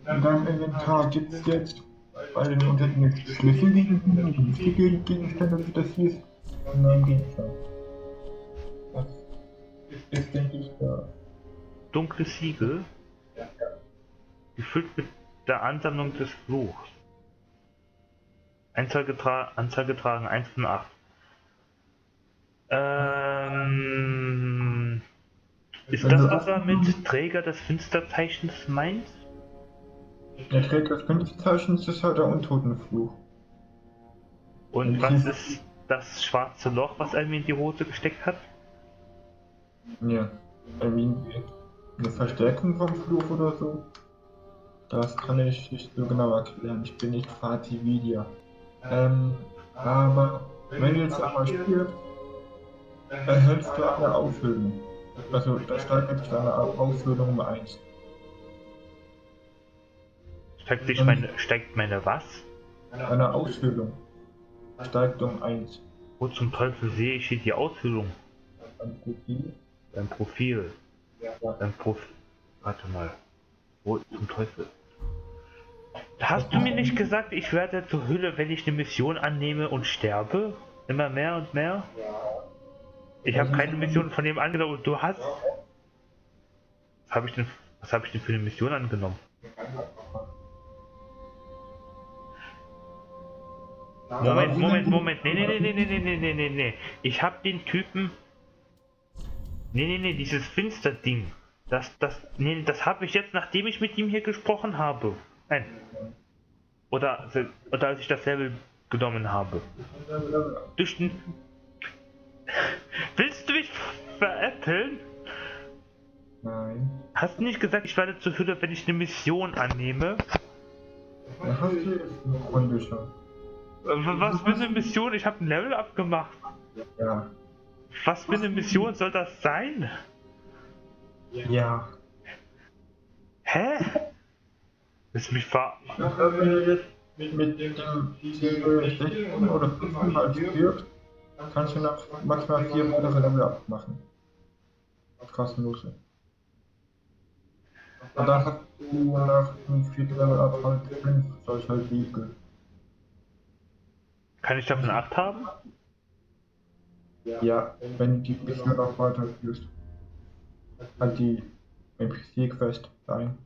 Speaker 2: In deinem Inventar gibt es jetzt Weil in unter den Schlüsselgegenstände, wie das hieß, nein, Gegenstand. Das ist, denke ich, der.
Speaker 1: Dunkle Siegel. Gefüllt mit der Ansammlung des Fluchs. Anzahl, getra Anzahl getragen 1 von 8. Ähm, ist das was er mit Träger des Finsterzeichens meint?
Speaker 2: Der Träger des Finsterzeichens ist halt der Untotenfluch.
Speaker 1: Und was ist das schwarze Loch, was mir in die Hose gesteckt hat?
Speaker 2: Ja, irgendwie eine Verstärkung vom Fluch oder so. Das kann ich nicht so genau erklären. Ich bin nicht Fatih Vidia. Ähm, aber wenn du jetzt einmal stirbst, erhältst du eine Auffüllung. Also da steigert sich deine Auffüllung um 1.
Speaker 1: Steigt, sich meine, steigt meine was?
Speaker 2: Eine Ausfüllung steigt um 1.
Speaker 1: Wo zum Teufel sehe ich hier die Ausfüllung?
Speaker 2: Ein Profil.
Speaker 1: Dein Profil.
Speaker 2: Ja.
Speaker 1: Dein Profil. Warte mal. Wo zum Teufel? Hast du mir nicht gesagt, ich werde zur Hülle, wenn ich eine Mission annehme und sterbe? Immer mehr und mehr? Ich habe keine Mission von dem angenommen und du hast. Was habe ich denn, was habe ich denn für eine Mission angenommen? Moment, Moment, Moment. Nee, nee, nee, nee, nee, nee, nee, nee, nee. Ich habe den Typen. Nee, nee, nee, dieses Finster-Ding. Das, das, nee, das habe ich jetzt, nachdem ich mit ihm hier gesprochen habe. Nein. Oder, oder als ich das Level genommen habe. Durch den. Willst du mich veräppeln?
Speaker 2: Nein.
Speaker 1: Hast du nicht gesagt, ich werde zur Hülle, wenn ich eine Mission annehme?
Speaker 2: Hast du eine Runde schon.
Speaker 1: Äh, Was für eine Mission? Ich habe ein Level abgemacht.
Speaker 2: Ja.
Speaker 1: Was für eine Mission soll das sein?
Speaker 2: Ja.
Speaker 1: Hä? Willst du mich ver...
Speaker 2: Jetzt mit dem Ziel 16 oder 15 Mal stirbst, kannst du nach maximal 4 weitere Level abmachen. Kostenlose. Und dann hast du nach dem vierten Level ab halt 5 solcher Siegel.
Speaker 1: Kann ich davon 8 haben?
Speaker 2: Ja, wenn du die bisher noch weiterführst. Halt die NPC-Quest sein.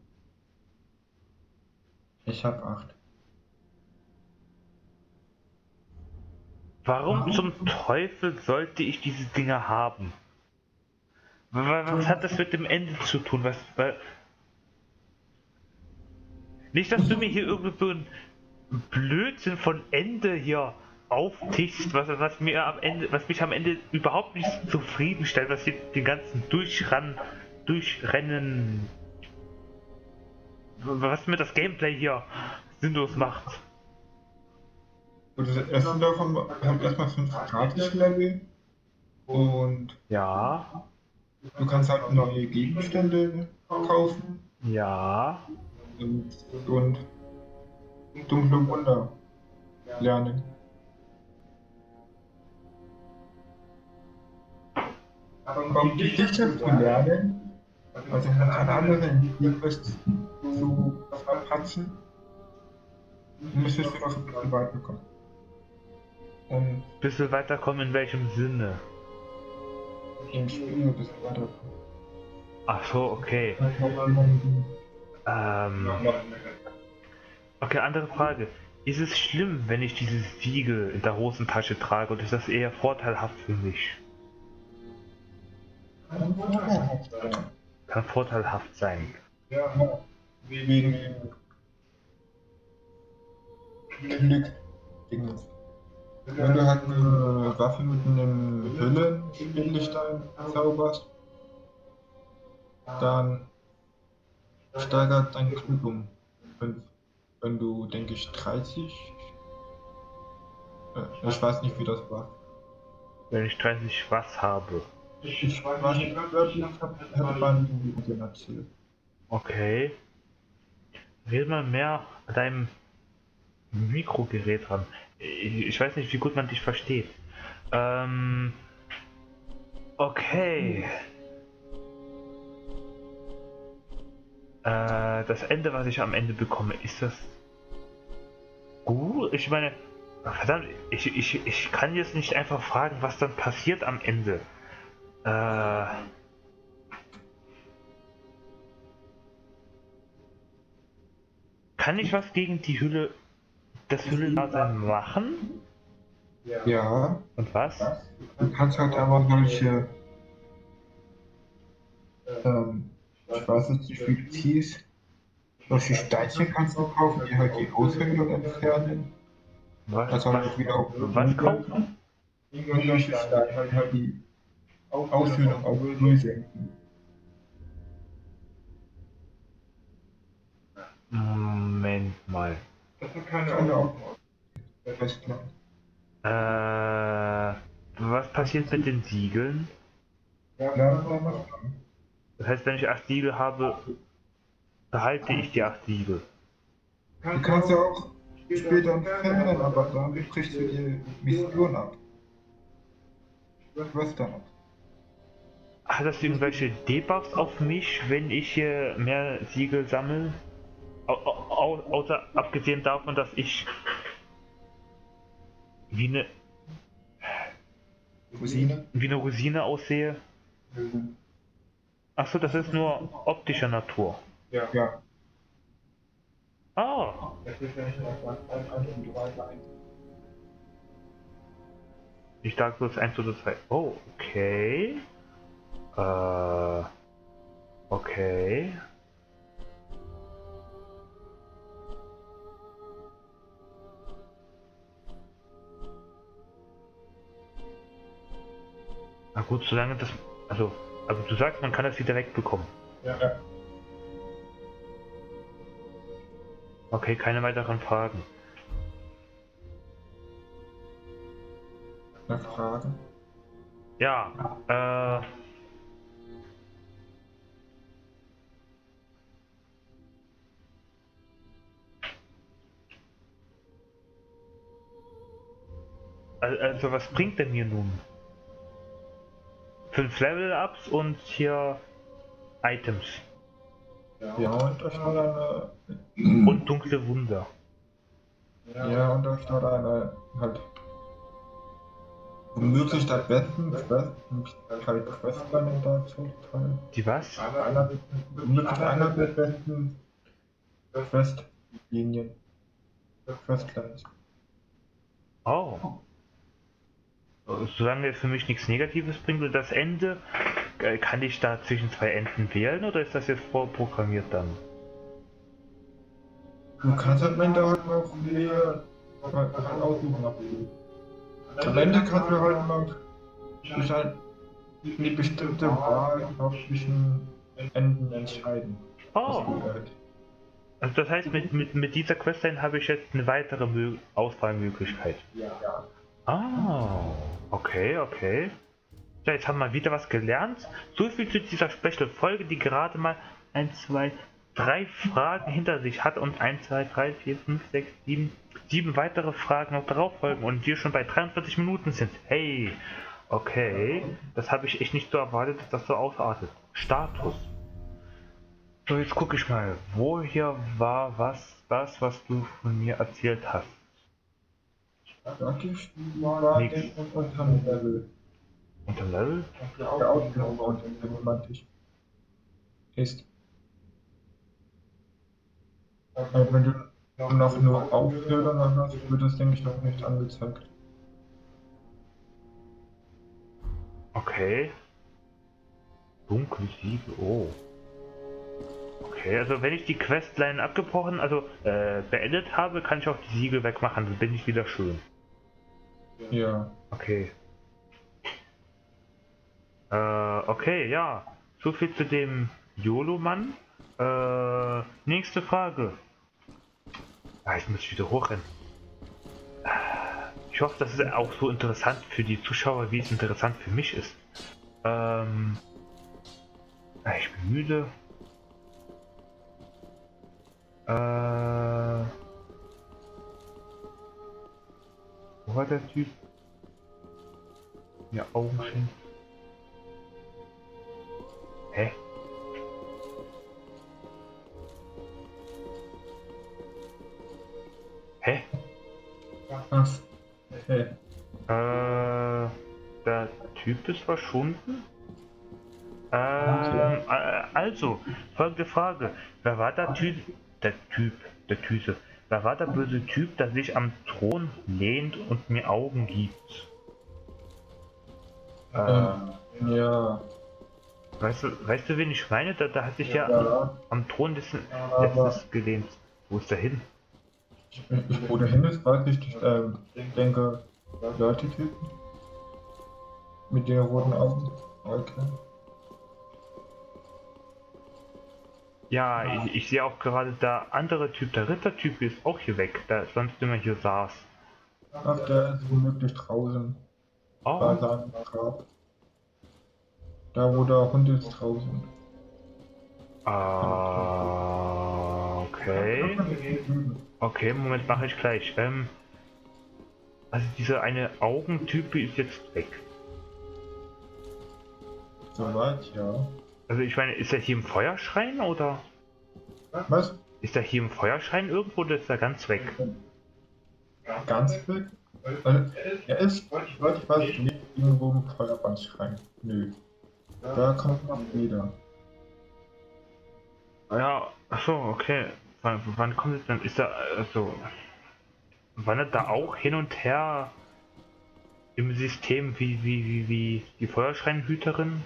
Speaker 2: Ich hab 8.
Speaker 1: Warum zum Teufel sollte ich diese Dinger haben? Wa- Was hat das mit dem Ende zu tun? Was, wa- Nicht, dass du mir hier irgendwie so ein Blödsinn von Ende hier auftischst, was, was mir am Ende, was mich am Ende überhaupt nicht zufriedenstellt, was hier den ganzen Durchran, Durchrennen, was mir das Gameplay hier sinnlos macht.
Speaker 2: Und das erste davon hat erstmal 5 Gratis-Level. Und
Speaker 1: Ja,
Speaker 2: du kannst halt neue Gegenstände kaufen.
Speaker 1: ja.
Speaker 2: Und, und dunkle Wunder lernen. Die Sicher zu lernen, also man kann anderen die Quest zu verpatzen, müsstest du noch ein bisschen weiterkommen. Und
Speaker 1: Bisschen weiterkommen in welchem Sinne?
Speaker 2: im Spiel ein bisschen weiterkommen.
Speaker 1: Ach so, okay. Ähm, okay, andere Frage. Ist es schlimm, wenn ich dieses Siegel in der Hosentasche trage oder ist das eher vorteilhaft für mich? Kann vorteilhaft sein.
Speaker 2: Ja, wegen Glück. Dingens. Wenn du halt eine Waffe mit einem Hüllenspielstein zauberst, dann steigert dein Glück um 5. Wenn du, denke ich, 30. Äh, ich weiß nicht, wie das war.
Speaker 1: Wenn ich 30 was habe.
Speaker 2: Ich weiß nicht, erzählt.
Speaker 1: Okay. Will man mehr an deinem Mikrogerät haben. Ich, ich weiß nicht, wie gut man dich versteht. Ähm. Okay. Äh, das Ende, was ich am Ende bekomme, ist das. Also, ich meine, verdammt, ich, ich, ich kann jetzt nicht einfach fragen, was dann passiert am Ende. Äh. Kann ich was gegen die Hülle, das Hüllendasein machen?
Speaker 2: Ja,
Speaker 1: Und was?
Speaker 2: du kannst halt aber solche, ähm, ich weiß jetzt nicht, wie du ziehst, solche Steinchen kannst du kaufen, die halt die Aushöhlung entfernen.
Speaker 1: Was,
Speaker 2: Also halt
Speaker 1: was,
Speaker 2: wieder auf
Speaker 1: was kaufen?
Speaker 2: Solche Steine die halt die Aushöhlung auf Null senken.
Speaker 1: Moment mal.
Speaker 2: Das ist keine Ahnung. Festplatte.
Speaker 1: Äh, was passiert mit den Siegeln?
Speaker 2: Ja, da da was dran.
Speaker 1: Das heißt, wenn ich acht Siegel habe, behalte ich die acht Siegel.
Speaker 2: Du kannst ja auch später entfernen, aber dann brichst du die Mission ab. Was dann ab?
Speaker 1: Hat das irgendwelche Debuffs auf mich, wenn ich hier mehr Siegel sammle? Au, au, au, außer abgesehen davon, dass ich wie eine
Speaker 2: Cousine?
Speaker 1: wie eine Rosine aussehe. Achso, das ist nur optischer Natur.
Speaker 2: Ja. Ja.
Speaker 1: Ah, ich dachte bloß 1 oder 2. Oh, okay. Äh. Okay. Na gut, solange das. Also, also du sagst, man kann das wieder wegbekommen.
Speaker 2: Ja. ja.
Speaker 1: Okay, keine weiteren Fragen.
Speaker 2: Eine Frage?
Speaker 1: Ja, äh. Also was bringt denn mir nun? Fünf Level-Ups und hier Items
Speaker 2: Ja, und da stand eine.
Speaker 1: und dunkle Wunder.
Speaker 2: Ja, und da stand eine halt. Womöglich der besten Quest, halt Questline dazu teilen.
Speaker 1: Die was?
Speaker 2: Einer, womöglich einer der besten Questlinien. Questlines.
Speaker 1: Oh. Solange es für mich nichts Negatives bringt und das Ende, äh, kann ich da zwischen zwei Enden wählen oder ist das jetzt vorprogrammiert dann?
Speaker 2: Du kannst am Ende halt noch mehr halt aussuchen. ab. Am Ende kannst du halt noch dich halt eine bestimmte Wahl auf zwischen Enden entscheiden.
Speaker 1: Oh.
Speaker 2: Halt-
Speaker 1: Also das heißt, mit, mit, mit dieser Questline habe ich jetzt eine weitere Mö Auswahlmöglichkeit.
Speaker 2: Ja.
Speaker 1: Ah, okay, okay. Ja, jetzt haben wir wieder was gelernt. So viel zu dieser Special-Folge, die gerade mal 1, 2, 3 Fragen hinter sich hat und 1, 2, 3, 4, 5, 6, 7, 7 weitere Fragen noch darauf folgen und wir schon bei 43 Minuten sind. Hey, okay, das habe ich echt nicht so erwartet, dass das so ausartet. Status. So, jetzt gucke ich mal, wo hier war was, das, was du von mir erzählt hast.
Speaker 2: Sag ich mal
Speaker 1: Nix.
Speaker 2: den unteren Level.
Speaker 1: Unter Level?
Speaker 2: Der Ausgabe und der romantisch ist. Aber wenn du noch nur Aufhörer hast, wird das, denke ich, noch nicht angezeigt.
Speaker 1: Okay. Dunkel Siegel, oh. Okay, also wenn ich die Questline abgebrochen, also äh, beendet habe, kann ich auch die Siegel wegmachen, dann bin ich wieder schön.
Speaker 2: Ja.
Speaker 1: Okay. Äh, okay, ja. So viel zu dem YOLO-Mann. Äh, nächste Frage. Ah, ich muss wieder hochrennen. Ich hoffe, das ist auch so interessant für die Zuschauer, wie es interessant für mich ist. Ähm, ah, ich bin müde. Äh, wo war der Typ? Mir Augen schenkt. Hä? Hä?
Speaker 2: Ach, okay.
Speaker 1: Äh, der Typ ist verschwunden? Ähm, äh, also, folgende Frage. Wer war der Typ, der Typ, der Tüse? Wer war der böse Typ, der sich am Thron lehnt und mir Augen gibt? Äh,
Speaker 2: Ähm, ja.
Speaker 1: weißt du, weißt du, wen ich meine? Da, da hat sich ja
Speaker 2: Ja.
Speaker 1: am Thron des letztes gelehnt. Wo ist der hin?
Speaker 2: Ich, ich, wo der hin ist, weiß ich nicht. Ähm, ich denke, Leute Typen. Mit den roten Augen. Okay.
Speaker 1: Ja, ich, ich sehe auch gerade, der andere Typ, der Rittertyp ist auch hier weg, der sonst immer hier saß.
Speaker 2: Ach, der ist womöglich draußen. Bei
Speaker 1: Oh,
Speaker 2: seinem Grab. Da, wo der Hund ist draußen.
Speaker 1: ah, okay. Okay, Moment, mache ich gleich. Ähm, also diese eine Augentype ist jetzt weg.
Speaker 2: Soweit, ja.
Speaker 1: Also ich meine, ist er hier im Feuerschrein oder
Speaker 2: Was?
Speaker 1: ist er hier im Feuerschrein irgendwo oder ist er ganz weg?
Speaker 2: Ganz weg? Also, er ist, soweit ich weiß, nicht irgendwo im Feuerbandschrein. Nö. Da kommt noch wieder.
Speaker 1: Ja, achso, okay. Wann, wann kommt es dann? Ist er, also, wandert da auch hin und her im System wie, wie, wie, wie die Feuerschreinhüterin?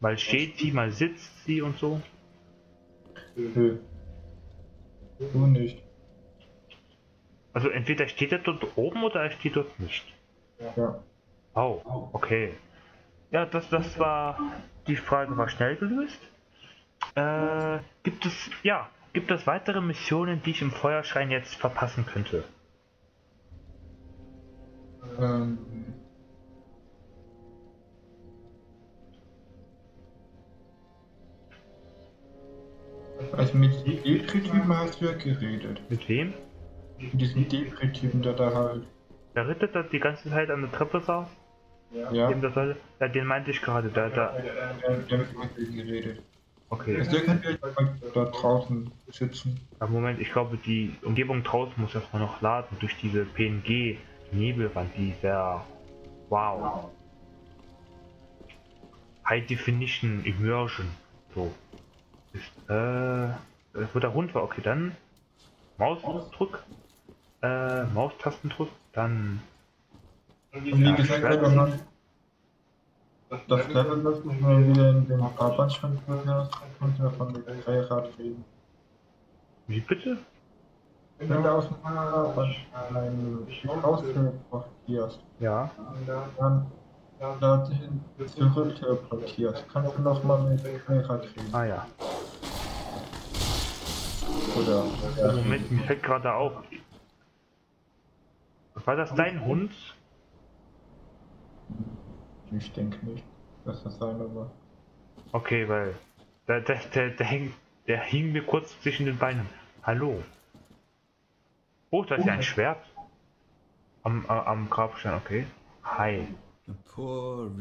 Speaker 1: Mal steht sie, mal sitzt sie und so.
Speaker 2: Nö. So nicht.
Speaker 1: Also entweder steht er dort oben oder er steht dort nicht.
Speaker 2: Ja.
Speaker 1: Oh, okay. Ja, das, das war, die Frage war schnell gelöst. Äh, gibt es, ja, gibt es weitere Missionen, die ich im Feuerschrein jetzt verpassen könnte?
Speaker 2: Ähm. Also mit Depri-Typen hast du ja geredet.
Speaker 1: Mit wem?
Speaker 2: Mit diesem Depri-Typen, der da halt.
Speaker 1: Der Ritter, der die ganze Zeit an der Treppe saß?
Speaker 2: Ja,
Speaker 1: Dem das soll, ja, den meinte ich gerade, der, der,
Speaker 2: der, der mit mir geredet.
Speaker 1: okay.
Speaker 2: Also der kann ja da draußen sitzen.
Speaker 1: Aber Moment, ich glaube, die Umgebung draußen muss erstmal noch laden durch diese PNG-Nebelwand, die sehr, wow. High Definition Immersion, so. Äh, wo der Hund war, okay, dann Mausdruck, äh, Maustastendruck, dann
Speaker 2: Und wie gesagt, wenn man das Level, das man wieder in den Fahrbahnschrank hast, kommt ja von dem Dreirad reden.
Speaker 1: wie bitte?
Speaker 2: Wenn du aus dem Fahrbahnschrank rausgebracht
Speaker 1: Ja.
Speaker 2: dann dorthin zurück teleportiert, kannst du nochmal mit dem Dreirad reden.
Speaker 1: Ah ja.
Speaker 2: Oder,
Speaker 1: Also Moment, mir fällt gerade auf. War das dein Hund?
Speaker 2: ich denke nicht, dass das seine war.
Speaker 1: Okay, weil der, der, der, der, hing, der hing mir kurz zwischen den Beinen. Hallo. Oh, da ist ja ein Schwert. Am, am, am Grabstein, okay. Hi.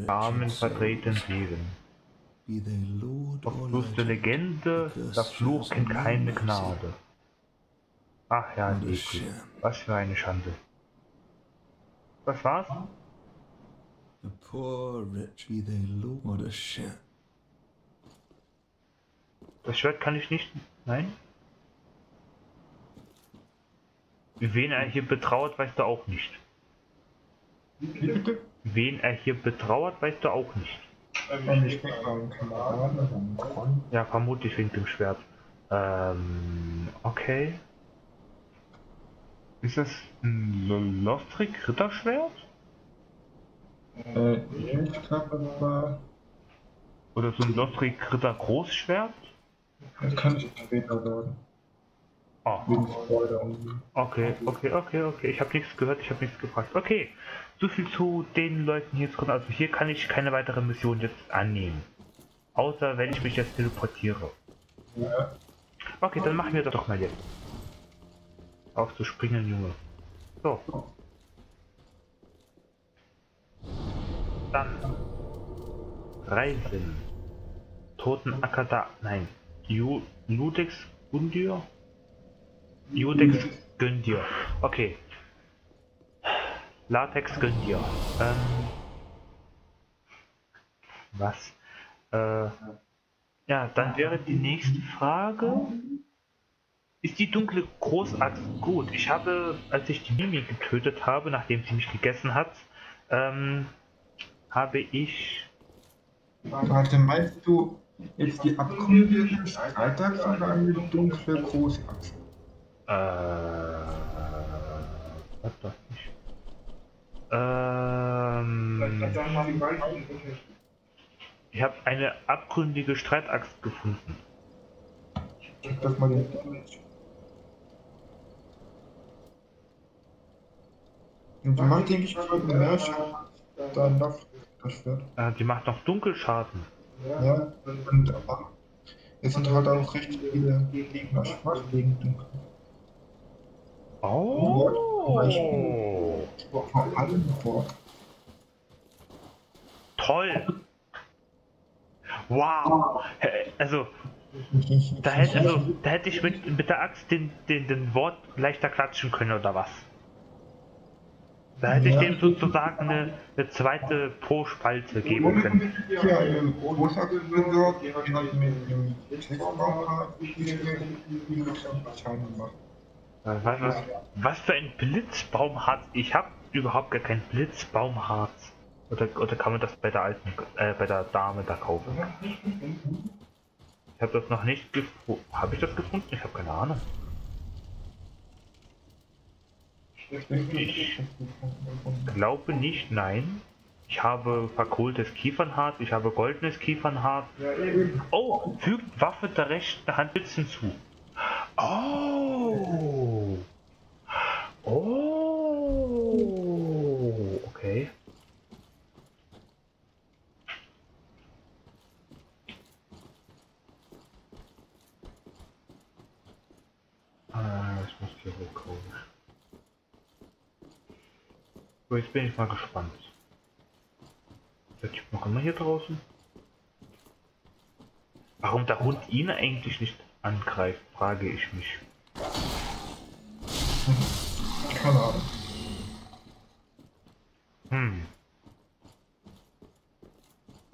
Speaker 1: Armen vertreten Leben.
Speaker 3: Or
Speaker 1: Verfluchte
Speaker 3: legend,
Speaker 1: Legende, der Fluch kennt keine Gnade. Ach ja,
Speaker 3: shame.
Speaker 1: Was für eine Schande. Was war's?
Speaker 3: The poor wretch, be they lord, what a.
Speaker 1: Das Schwert kann ich nicht. Nein? Wen er hier betrauert, weißt du auch nicht. Wen er hier betrauert, weißt du auch nicht. Ja, vermutlich wegen dem Schwert. Ähm, okay. Ist das ein L- Lostric Ritterschwert?
Speaker 2: Äh, ich glaube, das war.
Speaker 1: Oder so ein Lostric Ritter Großschwert?
Speaker 2: Das kann ich später sagen.
Speaker 1: Oh, okay, okay, okay, okay. Ich habe nichts gehört, ich habe nichts gefragt. Okay, so viel zu den Leuten hier drin. Also hier kann ich keine weitere Mission jetzt annehmen. Außer wenn ich mich jetzt teleportiere.
Speaker 2: Ja,
Speaker 1: Okay, dann machen wir das doch mal jetzt. Auf zu springen, Junge. So. Dann. Reisen. Toten Akada. Nein. Ludex Gundir? Judex Gündir. Okay. Latex gönn dir. Ähm, was? Äh, ja, dann wäre die nächste Frage. Ist die dunkle Großaxt gut? Ich habe, als ich die Mimi getötet habe, nachdem sie mich gegessen hat, ähm, habe ich.
Speaker 2: Warte, meinst du jetzt die abgründige Streitaxt oder eine dunkle Großaxt?
Speaker 1: Äh. Was das nicht? Ähm. Ich habe eine abgründige Streitaxt gefunden.
Speaker 2: Check das mal den Und die macht, denke ich, mehr Schaden dann noch das wird.
Speaker 1: Äh, die macht noch Dunkelschaden.
Speaker 2: Ja, und aber es sind halt auch recht viele Gegner schwach gegen Dunkel.
Speaker 1: Oh! Toll! Wow! Also, da hätte, also, da hätte ich mit, mit der Axt den, den, den Wort leichter klatschen können, oder was? Da hätte ich dem sozusagen eine, eine zweite Pro-Spalte geben können. Was, was, was für ein Blitzbaumharz? Ich habe überhaupt gar kein Blitzbaumharz. Oder, oder kann man das bei der alten, äh, bei der Dame da kaufen? Ich habe das noch nicht gefunden. Habe ich das gefunden? Ich habe keine Ahnung. Ich glaube nicht, nein. Ich habe verkohltes Kiefernharz, ich habe goldenes Kiefernharz. Oh, fügt Waffe der rechten Hand hinzu. Oh. Oh. Okay. Ah, ich muss hier hochkommen. So, jetzt bin ich mal gespannt. Der Typ noch immer hier draußen? Warum der Hund ihn eigentlich nicht angreift, frage ich mich.
Speaker 2: Keine Ahnung.
Speaker 1: Hm.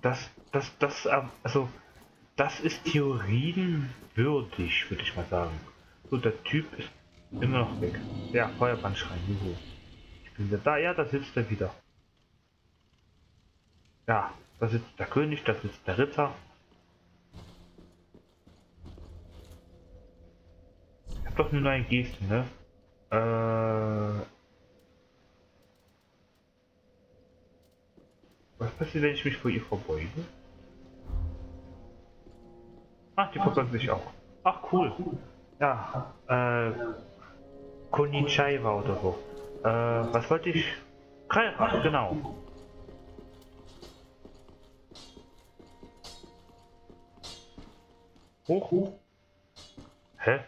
Speaker 1: Das, das, das, ähm, also, das ist theorienwürdig, würde ich mal sagen. So, der Typ ist immer noch weg. Ja, Feuerbandschrein, juhu. Ich bin da, ja, da sitzt er wieder. Ja, da sitzt der König, da sitzt der Ritter. Ich hab doch nur eine Geste, ne? Äh, Was passiert, wenn ich mich vor ihr verbeuge? Ach, die verbeugt sich auch. Ach, cool. Ja, äh, Konnichiwa oder so. Äh, was wollte ich? Kreira, genau. Hoch. Hä?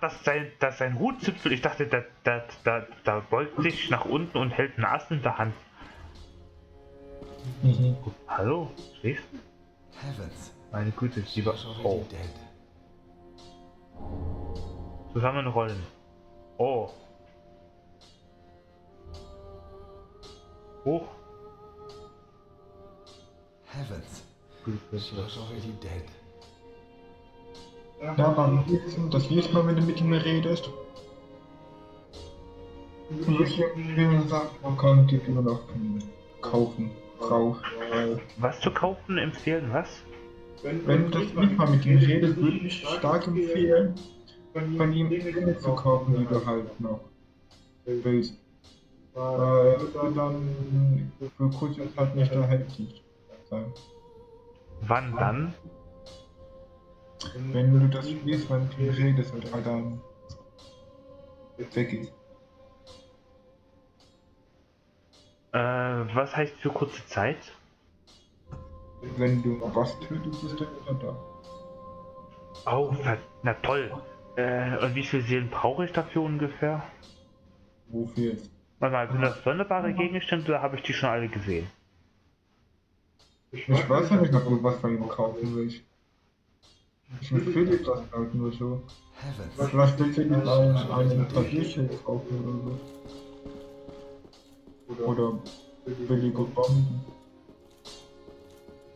Speaker 1: Das ist sein, das ist sein Hutzipfel. Ich dachte, da, da, da, da beugt sich nach unten und hält einen Ast in der Hand.
Speaker 2: Mhm.
Speaker 1: Hallo, stehst du?
Speaker 3: Heavens.
Speaker 1: Meine Güte, lieber.
Speaker 3: was
Speaker 1: Oh,
Speaker 3: already dead.
Speaker 1: Zusammenrollen. Oh. Hoch.
Speaker 3: Heavens.
Speaker 1: Güte.
Speaker 3: She was already dead.
Speaker 2: Ja, aber das nächste Mal, wenn du mit ihm redest, sagen, man kann die immer noch kaufen, braucht.
Speaker 1: Was zu kaufen empfehlen, was?
Speaker 2: Wenn du das nicht mal mit ihm redest, würde ich stark empfehlen, von ihm Dinge zu kaufen, die du halt noch willst. Weil du dann für kurze Zeit nicht erhältlich sein.
Speaker 1: Wann dann?
Speaker 2: Wenn du das spielst, wenn du mit redest halt dann weg ist.
Speaker 1: Äh, was heißt für kurze Zeit?
Speaker 2: Wenn du was tötest, ist er wieder da.
Speaker 1: Oh, na toll. Äh, und wie viele Seelen brauche ich dafür ungefähr?
Speaker 2: Wofür jetzt?
Speaker 1: Warte mal, sind das sonderbare Gegenstände oder habe ich die schon alle gesehen?
Speaker 2: Ich weiß ja nicht, ob du was von ihm kaufen willst. Ich empfehle das halt nur so. Vielleicht willst du ihm einen, einen Papierschild kaufen oder so. Oder billige Bomben.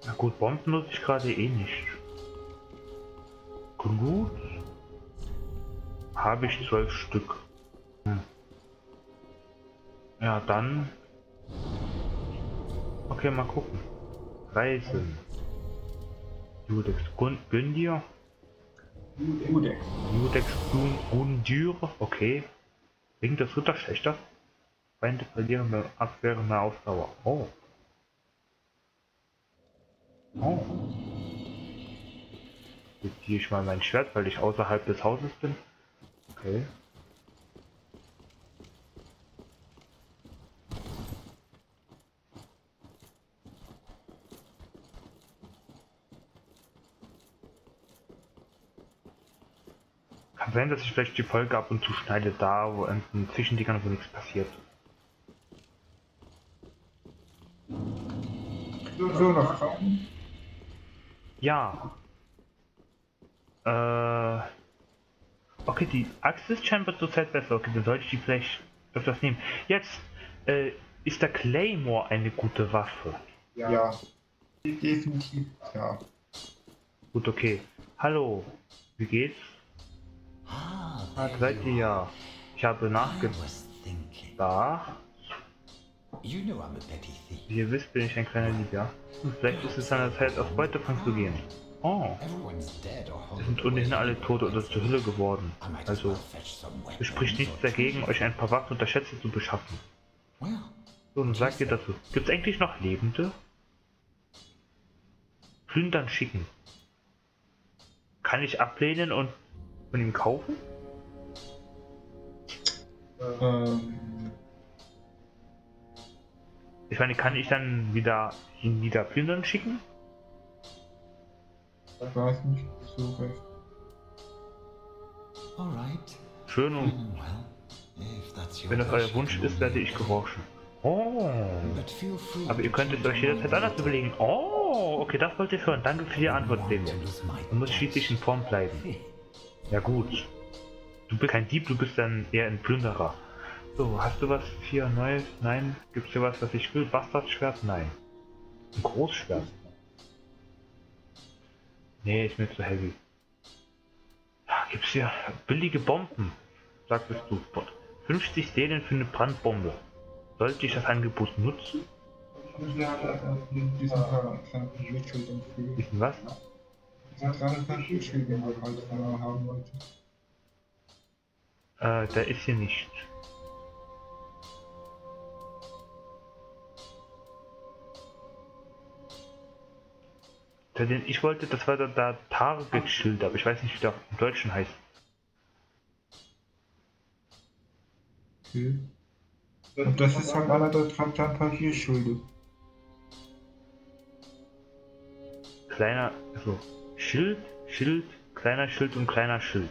Speaker 1: Na gut, Bomben nutze ich gerade eh nicht. Gut. Habe ich zwölf Stück. Hm. Ja, dann. Okay, mal gucken. Reisen. Judex Gun Gündir.
Speaker 2: Udex.
Speaker 1: Judex Gun Gundir. Okay. Wegen des Ritter schlechter. Feinde verlieren beim Abwehren mehr Ausdauer. Oh. Oh. Jetzt ziehe ich mal mein Schwert, weil ich außerhalb des Hauses bin. Okay. Sein, dass ich vielleicht die Folge ab und zu schneide, da wo in den Zwischendingern wo nichts passiert.
Speaker 2: So, noch Fragen?
Speaker 1: Ja. Äh. Okay, die Axt ist scheinbar zurzeit besser. Okay, dann sollte ich die vielleicht öfters nehmen. Jetzt äh, ist der Claymore eine gute Waffe.
Speaker 2: Ja. Definitiv, ja.
Speaker 1: Gut, okay. Hallo, wie geht's?
Speaker 3: Ah, there
Speaker 1: seid ihr ja. Ich habe nachgedacht.
Speaker 3: was thinking. You know I'm a petty thief.
Speaker 1: Wie ihr wisst, bin ich ein kleiner. Und vielleicht ist es an der Zeit, auf Beutefang zu gehen. Oh, wir sind ohnehin alle tot oder zur Hülle geworden. Also, es spricht nichts dagegen, euch ein paar Waffen und der Schätze zu beschaffen. So, und sagt ihr dazu. Gibt es eigentlich noch Lebende? Plündern schicken. Kann ich ablehnen und von ihm kaufen?
Speaker 2: Ähm,
Speaker 1: Ich meine, kann ich dann wieder ihn wieder plündern schicken?
Speaker 2: ich weiß nicht so recht.
Speaker 3: all right.
Speaker 1: Schön und
Speaker 3: Mm, well, if that's your
Speaker 1: wenn das
Speaker 3: wish,
Speaker 1: euer
Speaker 3: I
Speaker 1: Wunsch ist, werde ich gehorchen. Oh. Aber ihr könnt es euch jederzeit anders überlegen. Oh, okay, das wollt ihr hören. Danke für die Antwort,
Speaker 3: my
Speaker 1: Du musst schließlich in Form bleiben. *laughs* Ja gut. Du bist kein Dieb, du bist dann eher ein Plünderer. So, hast du was hier Neues? Nein. Gibt's hier was, was ich will? Bastardschwert? Nein. Ein Großschwert? Nee, ist mir zu heavy. Ja, gibt's hier billige Bomben? Sagtest du. 50 Seelen für eine Brandbombe. Sollte ich das Angebot nutzen?
Speaker 2: Diesen kranken Ritual empfehlen. Halt äh, haben.
Speaker 1: Äh, der ist hier nicht. Den ich wollte, das war der, der Target-Schild, aber ich weiß nicht, wie der im Deutschen heißt.
Speaker 2: Okay. Und das ist halt einer der Traktanpapierschulde.
Speaker 1: Kleiner, also Schild, Schild, kleiner Schild und kleiner Schild.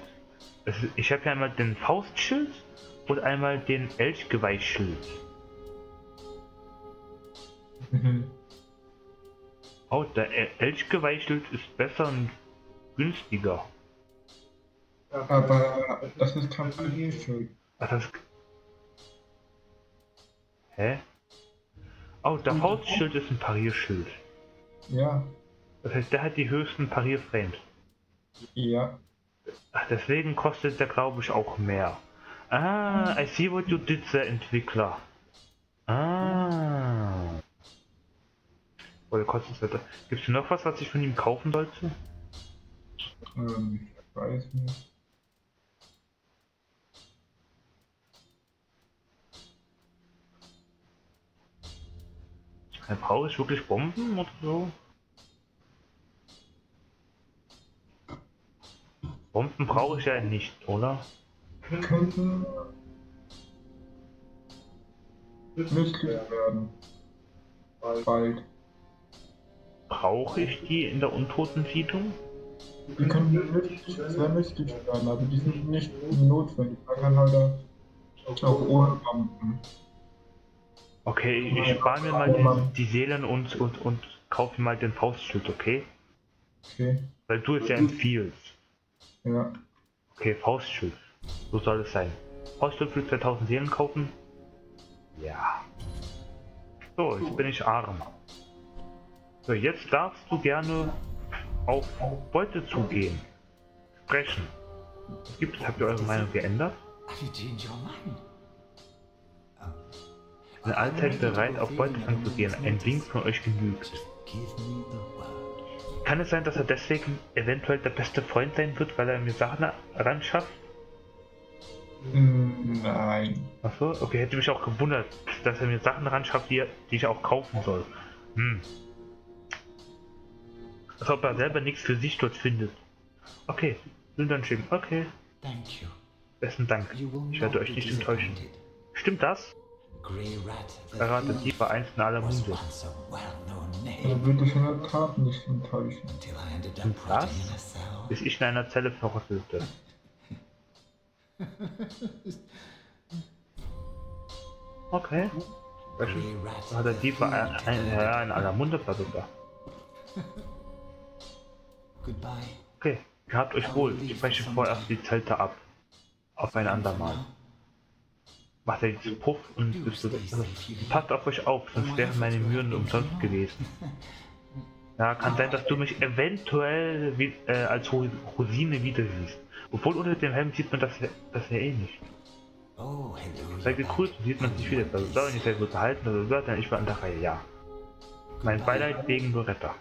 Speaker 1: Ist, ich habe ja einmal den Faustschild und einmal den Elchgeweihschild.
Speaker 2: Mhm.
Speaker 1: Oh, der El- Elchgeweihschild ist besser und günstiger.
Speaker 2: Aber das ist kein Papierschild.
Speaker 1: Ach, das... Hä? Oh, der Faustschild ist ein Parierschild.
Speaker 2: Ja.
Speaker 1: Das heißt, der hat die höchsten Parierframes.
Speaker 2: Ja.
Speaker 1: Ach, deswegen kostet der, glaube ich, auch mehr. Ah, I see what you did, der Entwickler. Ah. Oder kostet es Gibt es noch was, was ich von ihm kaufen sollte?
Speaker 2: Ähm, ich weiß nicht.
Speaker 1: Ja, Brauche ich wirklich Bomben oder so? Bomben brauche ich ja nicht, oder?
Speaker 2: Könnte nützlich werden. Bald.
Speaker 1: Brauche ich die in der Untoten-Siedlung?
Speaker 2: Die können nützlich, sehr nützlich werden, aber die sind nicht notwendig. Man kann halt auch ohne Bomben.
Speaker 1: Okay, ich spare mir mal die, die Seelen und, und, und kaufe mir mal den Faustschild, okay?
Speaker 2: Okay.
Speaker 1: Weil du es ja empfiehlst.
Speaker 2: Ja.
Speaker 1: Okay, Faustschild. So soll es sein. Faustschild für 2000 Seelen kaufen? Ja. So, jetzt bin ich arm. So, jetzt darfst du gerne auf Beute zugehen. Sprechen. Was gibt es? Habt ihr eure Meinung geändert? Eine allzeit bereit, auf Beutefang zu gehen. Ein Wink von euch genügt. Kann es sein, dass er deswegen eventuell der beste Freund sein wird, weil er mir Sachen ran schafft?
Speaker 2: Hm, Nein.
Speaker 1: Achso, okay, hätte mich auch gewundert, dass er mir Sachen ran schafft, die, die ich auch kaufen soll. Hm. Als ob er selber nichts für sich dort findet. Okay, sind dann schicken. Okay,
Speaker 3: Thank you.
Speaker 1: besten Dank. Ich werde euch nicht enttäuschen. Stimmt das?
Speaker 3: Grey Rat, the
Speaker 1: Errate
Speaker 3: thief,
Speaker 1: die war eins in aller Munde.
Speaker 2: Er würde dich in der Tat nicht enttäuschen.
Speaker 1: Und
Speaker 3: cell.
Speaker 1: Bis ich in einer Zelle verrottelte. Okay. Da hat Dieb war
Speaker 3: thief,
Speaker 1: ein, ein, ja, in aller Munde versucht.
Speaker 3: Goodbye.
Speaker 1: Okay, gehabt euch wohl. Ich spreche vorerst die Zelte ab. Auf ein andermal. Macht er jetzt Puff und du, also, passt auf euch auf, sonst wären meine Mühen umsonst gewesen. Ja, kann sein, dass du mich eventuell wie, äh, als Ro- Rosine wieder siehst. Obwohl unter dem Helm sieht man das, das ja eh nicht.
Speaker 3: Oh, hello.
Speaker 1: Sei gegrüßt, sieht man sich wieder. Also, da ich sehr gut unterhalten, also, da, dann ich war an der Reihe, ja. Mein Beileid wegen Loretta.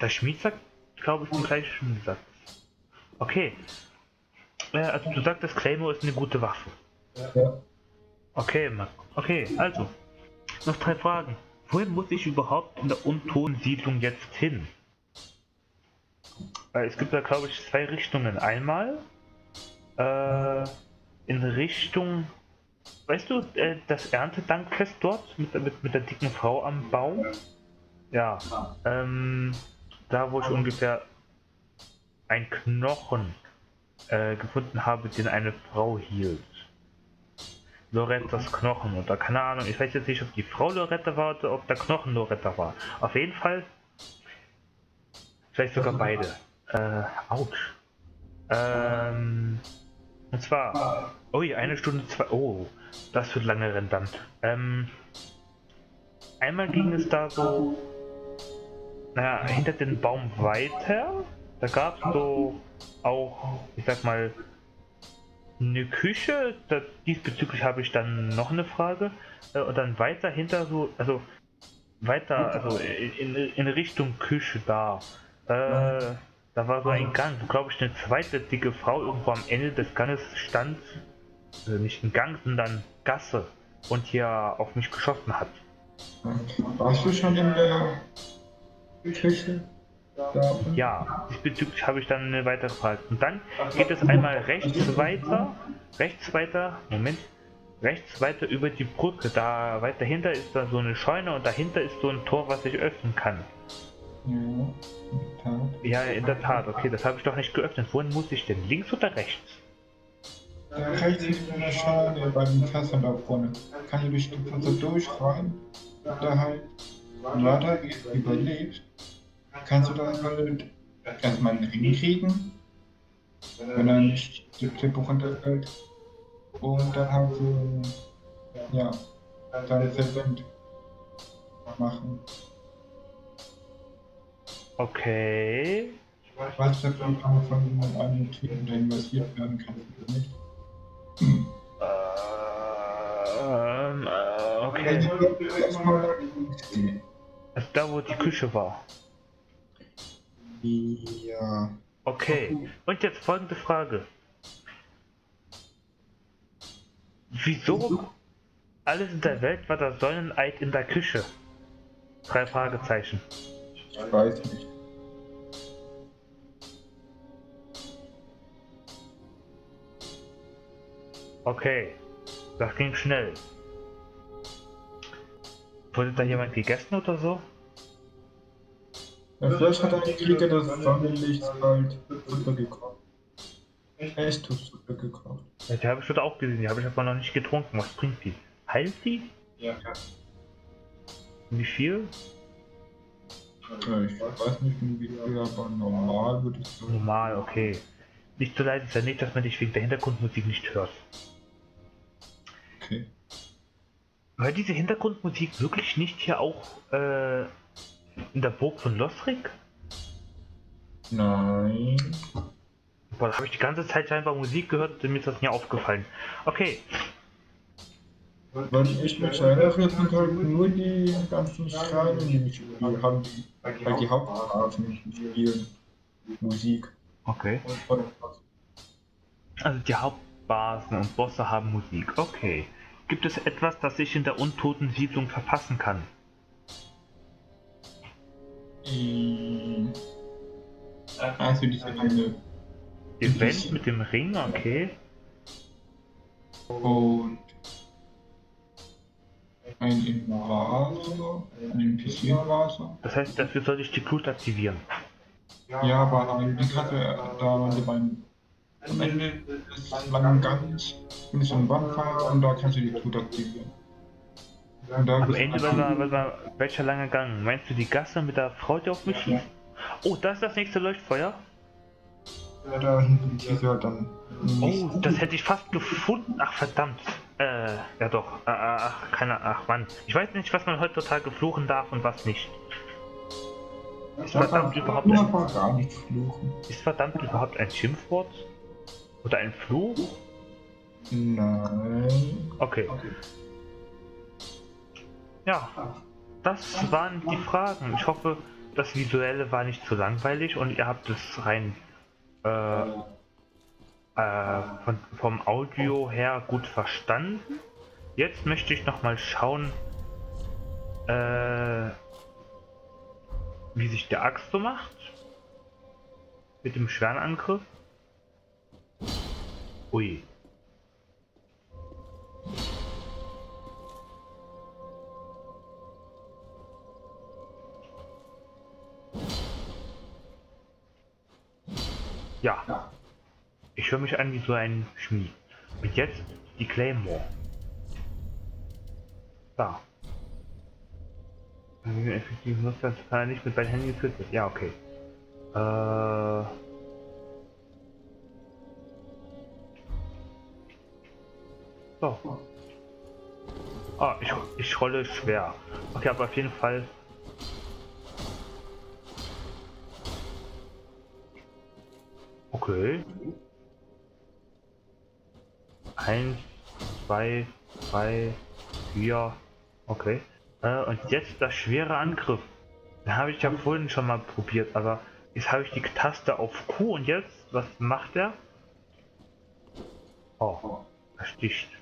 Speaker 1: Der Schmied sagt, glaube ich, den gleichen Satz. Okay. Äh, also du sagtest, Claymore ist eine gute Waffe.
Speaker 2: Ja.
Speaker 1: Okay, Mark. Okay, also. Noch drei Fragen. Wohin muss ich überhaupt in der Untoten-Siedlung jetzt hin? Es gibt da, glaube ich, zwei Richtungen. Einmal äh, in Richtung, weißt du, äh, das Erntedankfest dort mit, mit, mit der dicken Frau am Baum? Ja, ähm, da wo ich ungefähr ein Knochen äh, gefunden habe, den eine Frau hielt. Lorettas Knochen oder keine Ahnung. Ich weiß jetzt nicht, ob die Frau Loretta war oder ob der Knochen Loretta war. Auf jeden Fall. Vielleicht sogar beide. Äh, ouch. Ähm, und zwar. Ui, eine Stunde zwei. Oh, das wird lange rennen dann. Ähm, einmal ging es da so. Naja, hinter den Baum weiter. Da gab es so auch, ich sag mal, eine Küche. Da, diesbezüglich habe ich dann noch eine Frage. Äh, und dann weiter hinter so, also weiter, also in, in Richtung Küche da. Äh, da war so ein Gang, glaube ich eine zweite dicke Frau irgendwo am Ende des Ganges stand. Also nicht ein Gang, sondern Gasse. Und hier auf mich geschossen hat.
Speaker 2: Warst du schon in der Küche?
Speaker 1: Ja, diesbezüglich habe ich dann eine weitere Frage. Und dann geht es einmal rechts weiter, rechts weiter, Moment, rechts weiter über die Brücke. Da weiter dahinter ist da so eine Scheune und dahinter ist so ein Tor, was ich öffnen kann.
Speaker 2: Ja, in der Tat.
Speaker 1: Okay, das habe ich doch nicht geöffnet. Wohin muss ich denn? Links oder rechts?
Speaker 2: Da rechts ist eine Schale bei dem Fässern da vorne. Kann ich durch die Fässer durchrein? Da halt weiter überlebt. Kannst du dann halt erstmal einen Ring kriegen, wenn er nicht die Klippe runterfällt. Und dann halt so, ja, dann Servant machen.
Speaker 1: Okay.
Speaker 2: Ich weiß nicht, ob man von einem Typen, der investiert werden kann oder nicht.
Speaker 1: Ähm, äh, okay.
Speaker 2: Erstmal
Speaker 1: Also da, wo die Küche war.
Speaker 2: Ja.
Speaker 1: Okay. Und jetzt folgende Frage. Wieso alles in der Welt war das Sonneneid in der Küche? Drei Fragezeichen.
Speaker 2: Ich weiß nicht.
Speaker 1: Okay. Das ging schnell. Wurde da jemand gegessen oder so?
Speaker 2: Ja, vielleicht hat ein Krieger das Sonnenlicht halt runtergekocht. Echtungssuppe gekocht.
Speaker 1: Ja, Die habe ich dort auch gesehen, die habe ich aber noch nicht getrunken. Was bringt die? Heilt die?
Speaker 2: Ja.
Speaker 1: Wie viel?
Speaker 2: ja. Ich weiß nicht, wie viel, aber normal würde ich sagen.
Speaker 1: Normal, okay. Nicht so leise sein, nicht, dass man dich wegen der Hintergrundmusik nicht hört. War diese Hintergrundmusik wirklich nicht hier auch äh, in der Burg von Losric?
Speaker 2: Nein.
Speaker 1: Boah, da habe ich die ganze Zeit scheinbar Musik gehört und mir ist das nie aufgefallen. Okay,
Speaker 2: Weil ich mich erinnere, sind halt nur die ganzen Schreine, die mich spielen, haben die, weil die nicht spielen. Musik.
Speaker 1: okay. Also die Hauptbasen und Bosse haben Musik. Okay. Gibt es etwas, das ich in der untoten Siedlung verpassen kann?
Speaker 2: Die, also diese eine
Speaker 1: Event mit dem Ring, okay.
Speaker 2: und ein Invaser, ein NPC-Invaser.
Speaker 1: Das heißt, dafür sollte ich die Glut aktivieren.
Speaker 2: Ja, aber am Ende hatte er da beiden. Am Ende des langen Gangs bin ich ein Vampire und da kannst du die Glut aktivieren. Da
Speaker 1: Am Ende,
Speaker 2: halt-
Speaker 1: war, war, war, welcher lange Gang? Meinst du die Gasse mit der Frau, die auf mich schießt? Oh, das ist das nächste Leuchtfeuer?
Speaker 2: Ja, da hinten diese halt dann.
Speaker 1: Oh, das hätte ich fast gefunden. Ach, verdammt. Äh, ja doch. Äh, äh, ach, keine Ach, Mann. Ich weiß nicht, was man heutzutage fluchen darf und was nicht. Ist verdammt überhaupt ein, ist verdammt überhaupt ein Schimpfwort? Oder ein Fluch?
Speaker 2: Nein.
Speaker 1: Okay. Ja, das waren die Fragen. Ich hoffe, das Visuelle war nicht zu langweilig und ihr habt es rein äh, äh, von, vom Audio her gut verstanden. Jetzt möchte ich noch mal schauen, äh, wie sich der Axt so macht. Mit dem schweren Angriff. Ui. Ja. Ich höre mich an wie so ein Schmied. Und jetzt die Claymore. Da. Effektiv nutzt das kann nicht mit Handy geführt wird. Ja, okay. Äh. So. Ah, ich, ich rolle schwer. Okay, aber auf jeden Fall. Okay. Eins, zwei, drei, vier. Okay. Äh, und jetzt das schwere Angriff. Den habe ich ja vorhin schon mal probiert, aber jetzt habe ich die Taste auf Q und jetzt, was macht er? Oh, er sticht.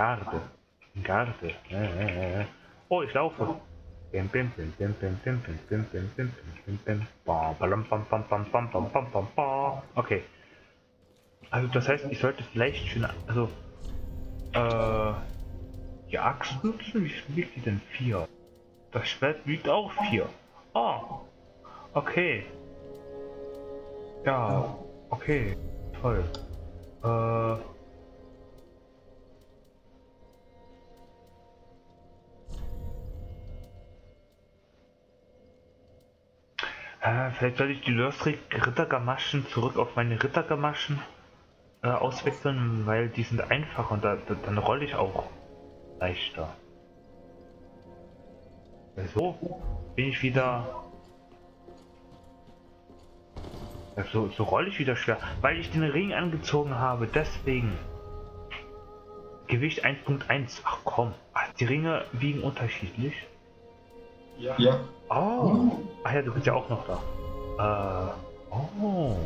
Speaker 1: Garde. Garde. Äh, äh, äh. Oh, ich laufe. Okay. Also das heißt, ich sollte vielleicht schon, also, äh, die Axt nutzen? Wie viel die denn? Vier. Das Schwert wiegt auch vier. Oh. Okay. Ja, okay. Toll. Äh. Äh, vielleicht soll ich die Lörsrick Rittergamaschen zurück auf meine Rittergamaschen äh, auswechseln, weil die sind einfach und da, da, dann rolle ich auch leichter. So bin ich wieder. So, so rolle ich wieder schwer, weil ich den Ring angezogen habe. Deswegen. Gewicht 1.1. Ach komm. Ach, die Ringe wiegen unterschiedlich.
Speaker 2: Ja.
Speaker 1: Oh. Ach ja, du bist ja auch noch da. Äh. Oh.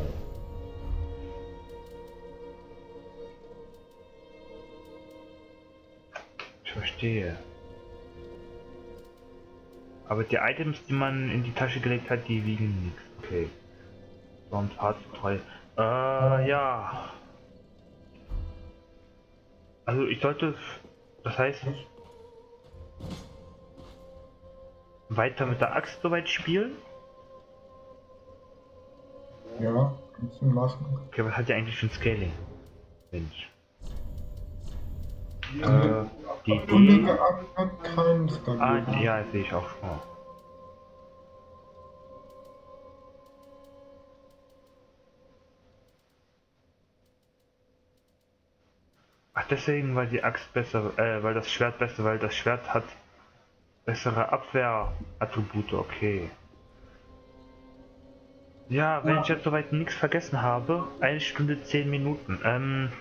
Speaker 1: Ich verstehe. Aber die Items, die man in die Tasche gelegt hat, die wiegen nichts. Okay. Sonst hart zu treu. Äh, ja. Also ich sollte. Das heißt. Weiter mit der Axt soweit spielen?
Speaker 2: Ja, kannst du machen.
Speaker 1: Okay, was hat ja eigentlich für ein Scaling? Mensch. Äh, die.
Speaker 2: Omega Up hat keinen
Speaker 1: Ah,
Speaker 2: Skalierer.
Speaker 1: ja, sehe ich auch schon. Ach, deswegen war die Axt besser, äh, weil das Schwert besser, weil das Schwert hat bessere Abwehrattribute, okay. Ja, wenn ich jetzt soweit nichts vergessen habe, eine Stunde zehn Minuten. Ähm,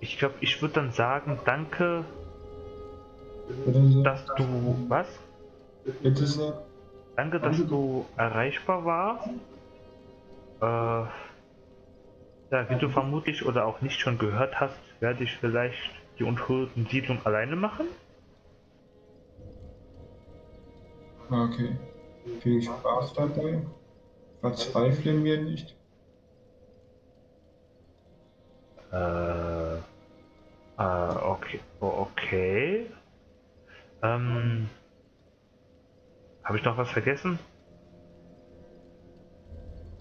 Speaker 1: ich glaube, ich würde dann sagen, danke, dass du was?
Speaker 2: Bitte sehr.
Speaker 1: Danke, dass du erreichbar warst. Äh, ja, wie du vermutlich oder auch nicht schon gehört hast, werde ich vielleicht die unschuldigen Siedlung alleine machen.
Speaker 2: Okay. Viel Spaß dabei. Verzweifeln wir nicht.
Speaker 1: Äh, äh okay, okay. Ähm, habe ich noch was vergessen?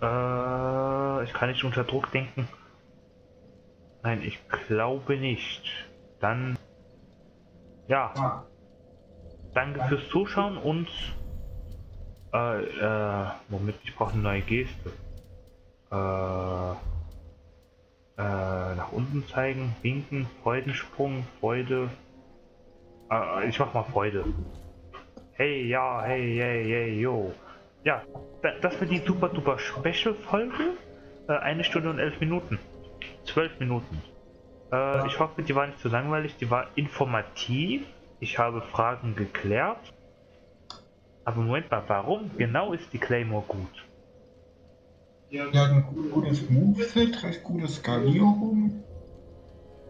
Speaker 1: Äh, ich kann nicht unter Druck denken. Nein, ich glaube nicht. Dann, ja, danke fürs Zuschauen und, äh, äh, Moment, ich brauche eine neue Geste. Äh, äh, nach unten zeigen, winken, Freudensprung, Freude. Äh, ich mach mal Freude. Hey, ja, hey, hey, hey, yo. Ja, da- das wird die super duper Special Folge. Äh, eine Stunde und elf Minuten. Zwölf Minuten. Äh, ich hoffe, die war nicht zu langweilig, die war informativ. Ich habe Fragen geklärt. Aber Moment mal, warum genau ist die Claymore gut?
Speaker 2: Wir haben ein gutes Moveset, recht gute Skalierung.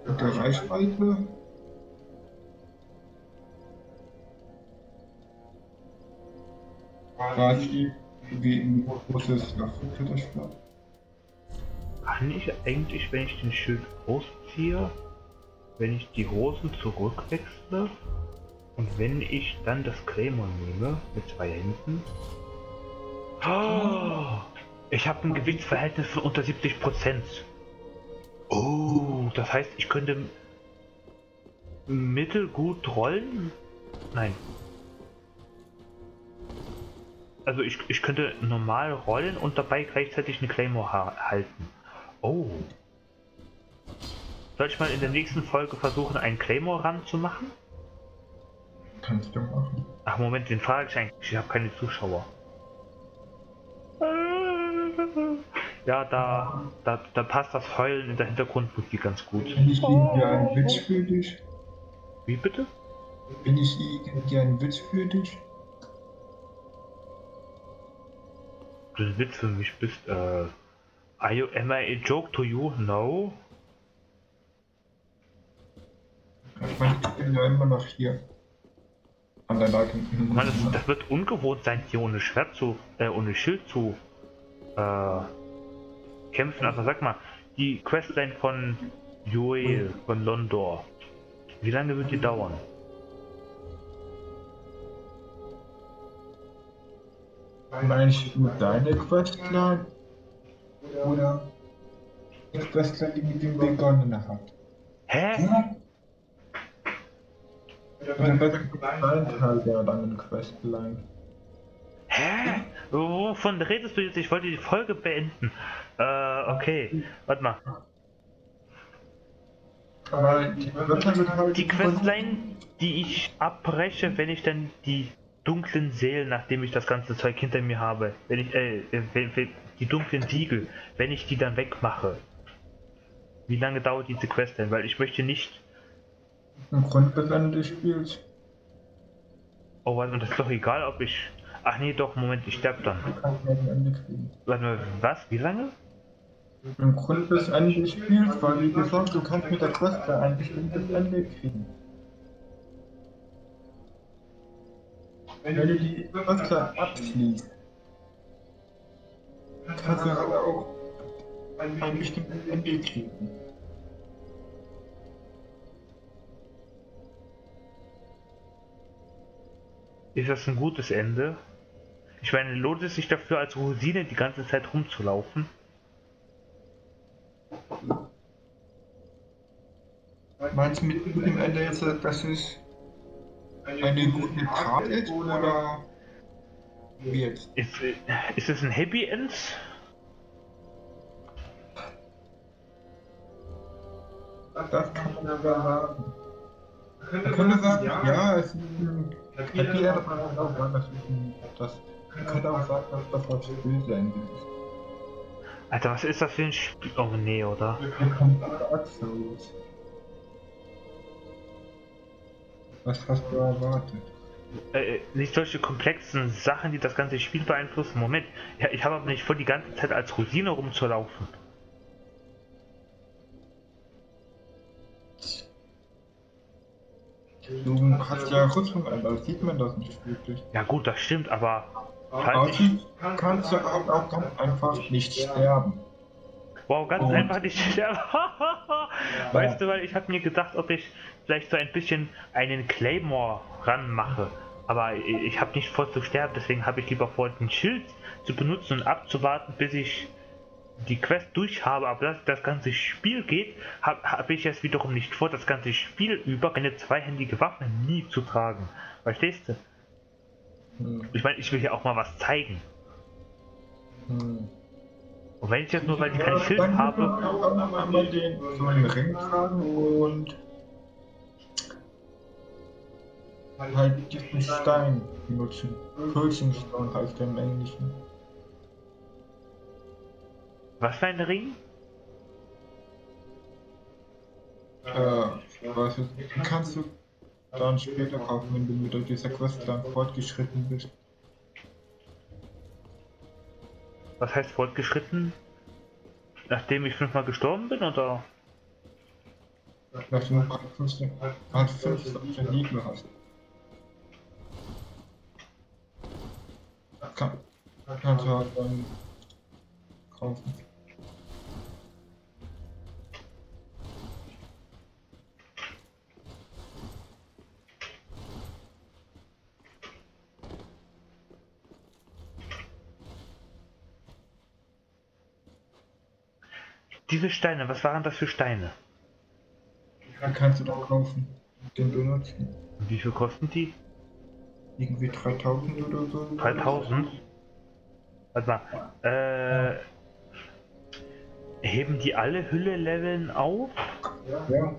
Speaker 2: Gute Reichweite. Quasi wie groß ist das für das Schwert?
Speaker 1: Kann ich eigentlich, wenn ich den Schild ausziehe, wenn ich die Hosen zurückwechsle und wenn ich dann das Claymore nehme mit zwei Händen? Oh, ich habe ein Gewichtsverhältnis von unter 70 Prozent. Oh, das heißt, ich könnte mittelgut rollen? Nein. Also ich, ich könnte normal rollen und dabei gleichzeitig eine Claymore ha halten. Oh. Soll ich mal in der nächsten Folge versuchen, einen Claymore ran zu machen?
Speaker 2: Kannst du machen.
Speaker 1: Ach Moment, den frage ich eigentlich. Ich habe keine Zuschauer. Ja, da, da, da passt das Heulen in der Hintergrundmusik ganz gut.
Speaker 2: Bin ich irgendwie ein Witz für dich?
Speaker 1: Wie bitte?
Speaker 2: Bin ich irgendwie ein Witz für dich?
Speaker 1: Du ein Witz für mich bist, äh. Are you, am I a joke to you? No?
Speaker 2: Ich meine, ich bin ja immer noch hier. An der Leitung.
Speaker 1: Mann, das, das wird ungewohnt sein, hier ohne Schwert zu, äh, ohne Schild zu, äh, kämpfen. Also sag mal, die Questline von Joel, von Londor, wie lange wird die dauern?
Speaker 2: Meinst du deine Questline? Oder die Questline, die mit dem begonnen hat?
Speaker 1: Hä?
Speaker 2: Oder besser gesagt, ein Teil der langen Questline.
Speaker 1: Hä? Wovon redest du jetzt? Ich wollte die Folge beenden. Äh, okay. Warte mal.
Speaker 2: Aber die Questline halt
Speaker 1: Die Questline, die ich abbreche, wenn ich dann die dunklen Seelen, nachdem ich das ganze Zeug hinter mir habe, wenn ich, äh, äh, wenn, wenn, die dunklen Siegel, wenn ich die dann wegmache. Wie lange dauert diese Quest denn? Weil ich möchte nicht.
Speaker 2: im Grund des Spiels.
Speaker 1: Oh, warte mal, das ist doch egal, ob ich. Ach nee, doch, Moment, ich sterbe dann.
Speaker 2: Du.
Speaker 1: Warte mal, was? Wie lange?
Speaker 2: Im Grund bis Ende des Spiels, weil wie gesagt, du kannst mit der Questline ein bestimmtes Ende kriegen. Wenn du die Questline abschließt, kannst du aber auch ein bestimmtes Ende kriegen.
Speaker 1: Ist das ein gutes Ende? Ich meine, lohnt es sich dafür, als Rosine die ganze Zeit rumzulaufen?
Speaker 2: Meinst du mit gutem Ende jetzt, dass es eine gute Tat ist oder jetzt?
Speaker 1: Ist, äh, ist es ein Happy End?
Speaker 2: Das kann man aber sagen. Man könnte sagen, ja, es ist ein Happy End, aber man kann auch sagen, das ist ein, das, man könnte auch sagen, dass das was böse Ende ist.
Speaker 1: Alter, was ist das für ein Spiel? Oh nee, oder?
Speaker 2: Wir kommen Dark Souls. Was hast du erwartet?
Speaker 1: Äh, nicht solche komplexen Sachen, die das ganze Spiel beeinflussen. Moment, ja, ich habe aber nicht vor, die ganze Zeit als Rosine rumzulaufen.
Speaker 2: Du hast ja Rüstung an, da sieht man das nicht wirklich.
Speaker 1: Ja gut, das stimmt, aber falls ich...
Speaker 2: Kannst du auch, auch ganz einfach nicht sterben.
Speaker 1: Wow, ganz
Speaker 2: Und-
Speaker 1: einfach nicht sterben. *laughs* weißt du, weil ich habe mir gedacht, ob ich vielleicht so ein bisschen einen Claymore ranmache. Aber ich, habe nicht vor zu sterben, deswegen habe ich lieber vor, den Schild zu benutzen und abzuwarten, bis ich die Quest durch habe. Aber dass das ganze Spiel geht, habe hab ich es wiederum nicht vor, das ganze Spiel über eine zweihändige Waffe nie zu tragen. Verstehst du?
Speaker 2: Hm.
Speaker 1: Ich meine, ich will ja auch mal was zeigen.
Speaker 2: Hm.
Speaker 1: Und wenn ich jetzt nur, weil ich kein Schild habe,
Speaker 2: auch noch einmal den einen Ring tragen und halt diesen Stein benutzen. Pulsing Stone heißt der im Englischen.
Speaker 1: was für ein Ring?
Speaker 2: Äh, was ist, kannst du dann später kaufen, wenn du mit dieser Quest dann fortgeschritten bist.
Speaker 1: Was heißt fortgeschritten? Nachdem ich fünfmal gestorben bin, oder?
Speaker 2: Dass du noch 15, halt 15 Gegner hast. Kann, du halt dann kaufen.
Speaker 1: Diese Steine, was waren das für Steine?
Speaker 2: Dann kannst du dann kaufen. Den benutzen.
Speaker 1: Und wie viel kosten die?
Speaker 2: Irgendwie 3000 oder so.
Speaker 1: 3000? Warte mal, äh, heben die alle Hülle-Leveln auf?
Speaker 2: Ja.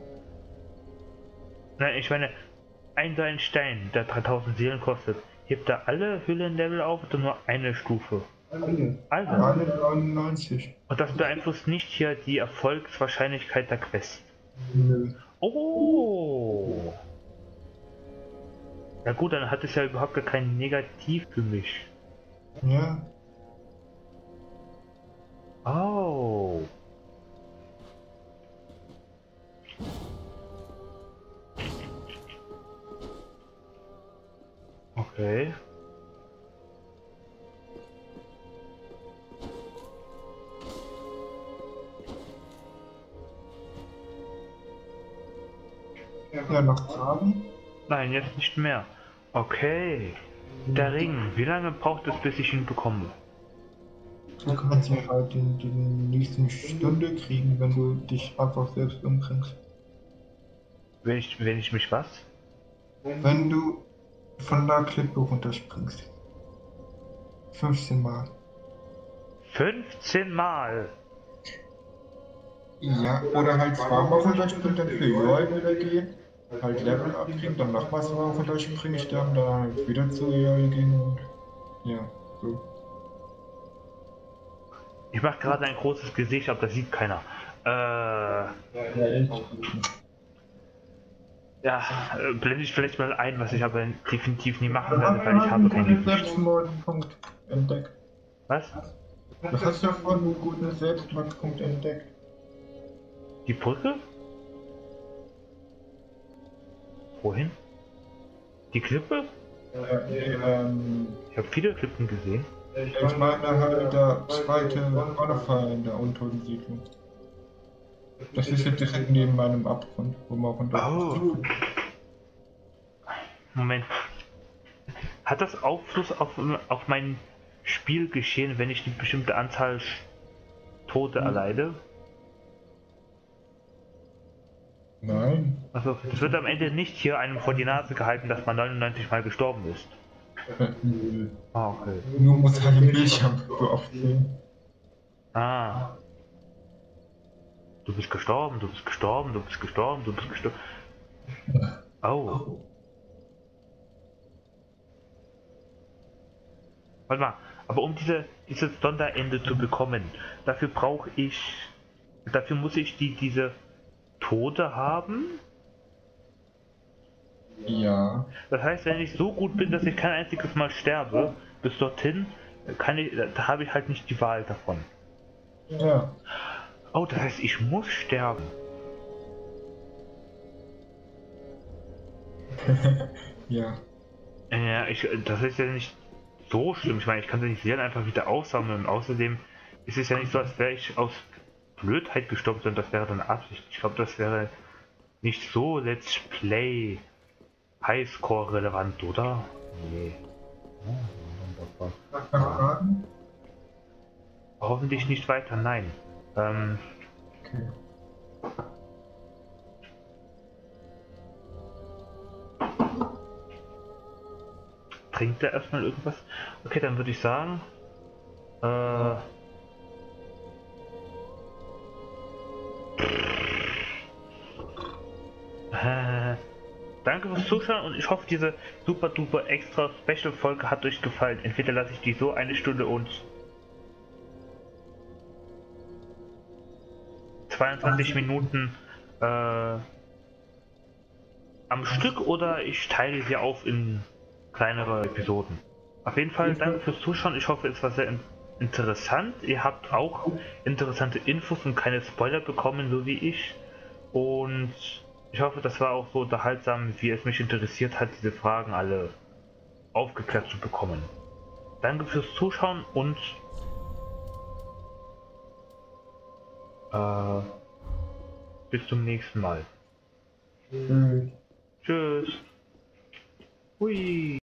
Speaker 1: Nein, ich meine, ein so ein Stein, der 3000 Seelen kostet, hebt er alle Hüllenlevel auf oder nur eine Stufe?
Speaker 2: Alle.
Speaker 1: Also,
Speaker 2: Alle 99.
Speaker 1: und das beeinflusst nicht hier die Erfolgswahrscheinlichkeit der Quest.
Speaker 2: Nö.
Speaker 1: Oh! Ja gut, dann hat es ja überhaupt gar kein Negativ für mich.
Speaker 2: Ja.
Speaker 1: Oh. Okay.
Speaker 2: Ja, noch Fragen?
Speaker 1: Nein, jetzt nicht mehr. Okay. Der Ring. Wie lange braucht es, bis ich ihn bekomme?
Speaker 2: Du kannst ihn halt in der nächsten Stunde kriegen, wenn du dich einfach selbst umbringst.
Speaker 1: Wenn ich, wenn ich mich was?
Speaker 2: Wenn du von der Klippe runterspringst. 15 Mal.
Speaker 1: 15 Mal.
Speaker 2: Ja, oder halt zweimal runterspringen, dann für Joy wieder gehen. Halt Level abkriegen, dann nochmal zweimal runterspringen, sterben, dann halt wieder zu und ja, so.
Speaker 1: Ich mache gerade ein großes Gesicht, aber das sieht keiner. Äh,
Speaker 2: Ja,
Speaker 1: äh, blende ich vielleicht mal ein, was ich aber definitiv nie machen werde, weil ich habe
Speaker 2: einen
Speaker 1: keinen.
Speaker 2: Selbstmordpunkt entdeckt.
Speaker 1: Was?
Speaker 2: Du hast ja vorhin einen guten Selbstmordpunkt entdeckt.
Speaker 1: Die Brücke? Wohin? Die Klippe?
Speaker 2: Äh, ähm,
Speaker 1: Ich habe viele Klippen gesehen.
Speaker 2: ich meine halt der zweite Bonfire in der unteren Siedlung. Das ist ja direkt neben meinem Abgrund, wo man runter.
Speaker 1: Oh. Moment. Hat das Aufschluss auf, auf mein Spielgeschehen, wenn ich eine bestimmte Anzahl Tote
Speaker 2: Hm.
Speaker 1: erleide?
Speaker 2: Nein.
Speaker 1: Also es wird am Ende nicht hier einem vor die Nase gehalten, dass man 99 Mal gestorben ist.
Speaker 2: Äh, nö.
Speaker 1: Ah, okay.
Speaker 2: Nur muss halt im Bildschirm so oft sehen.
Speaker 1: Ah. Du bist gestorben, du bist gestorben, du bist gestorben, du bist gestorben. Oh. Warte mal, aber um diese, dieses Sonderende zu bekommen, dafür brauche ich, dafür muss ich die, diese Tode haben.
Speaker 2: Ja.
Speaker 1: Das heißt, wenn ich so gut bin, dass ich kein einziges Mal sterbe, bis dorthin, kann ich, da habe ich halt nicht die Wahl davon.
Speaker 2: Ja.
Speaker 1: Oh, das heißt, ich muss sterben. *laughs*
Speaker 2: ja.
Speaker 1: Ja, ich, das ist ja nicht so schlimm. Ich meine, ich kann sie nicht sehr einfach wieder aufsammeln. Und außerdem ist es ja nicht so, als wäre ich aus Blödheit gestorben, sondern das wäre dann Absicht. Ich glaube, das wäre nicht so Let's Play Highscore relevant, oder? Nee.
Speaker 2: Fragen?
Speaker 1: Hoffentlich nicht weiter, nein. Ähm,
Speaker 2: Okay.
Speaker 1: trinkt er erstmal irgendwas? Okay, dann würde ich sagen. Äh, Äh, danke fürs Zuschauen und ich hoffe, diese super duper extra Special Folge hat euch gefallen. Entweder lasse ich die so eine Stunde und 22 Minuten äh, am Stück oder ich teile sie auf in kleinere Episoden. Auf jeden Fall danke fürs Zuschauen. Ich hoffe, es war sehr in interessant. Ihr habt auch interessante Infos und keine Spoiler bekommen, so wie ich. Und ich hoffe, das war auch so unterhaltsam, wie es mich interessiert hat, diese Fragen alle aufgeklärt zu bekommen. Danke fürs Zuschauen und äh, bis zum nächsten Mal.
Speaker 2: Tschüss.
Speaker 1: Tschüss. Hui.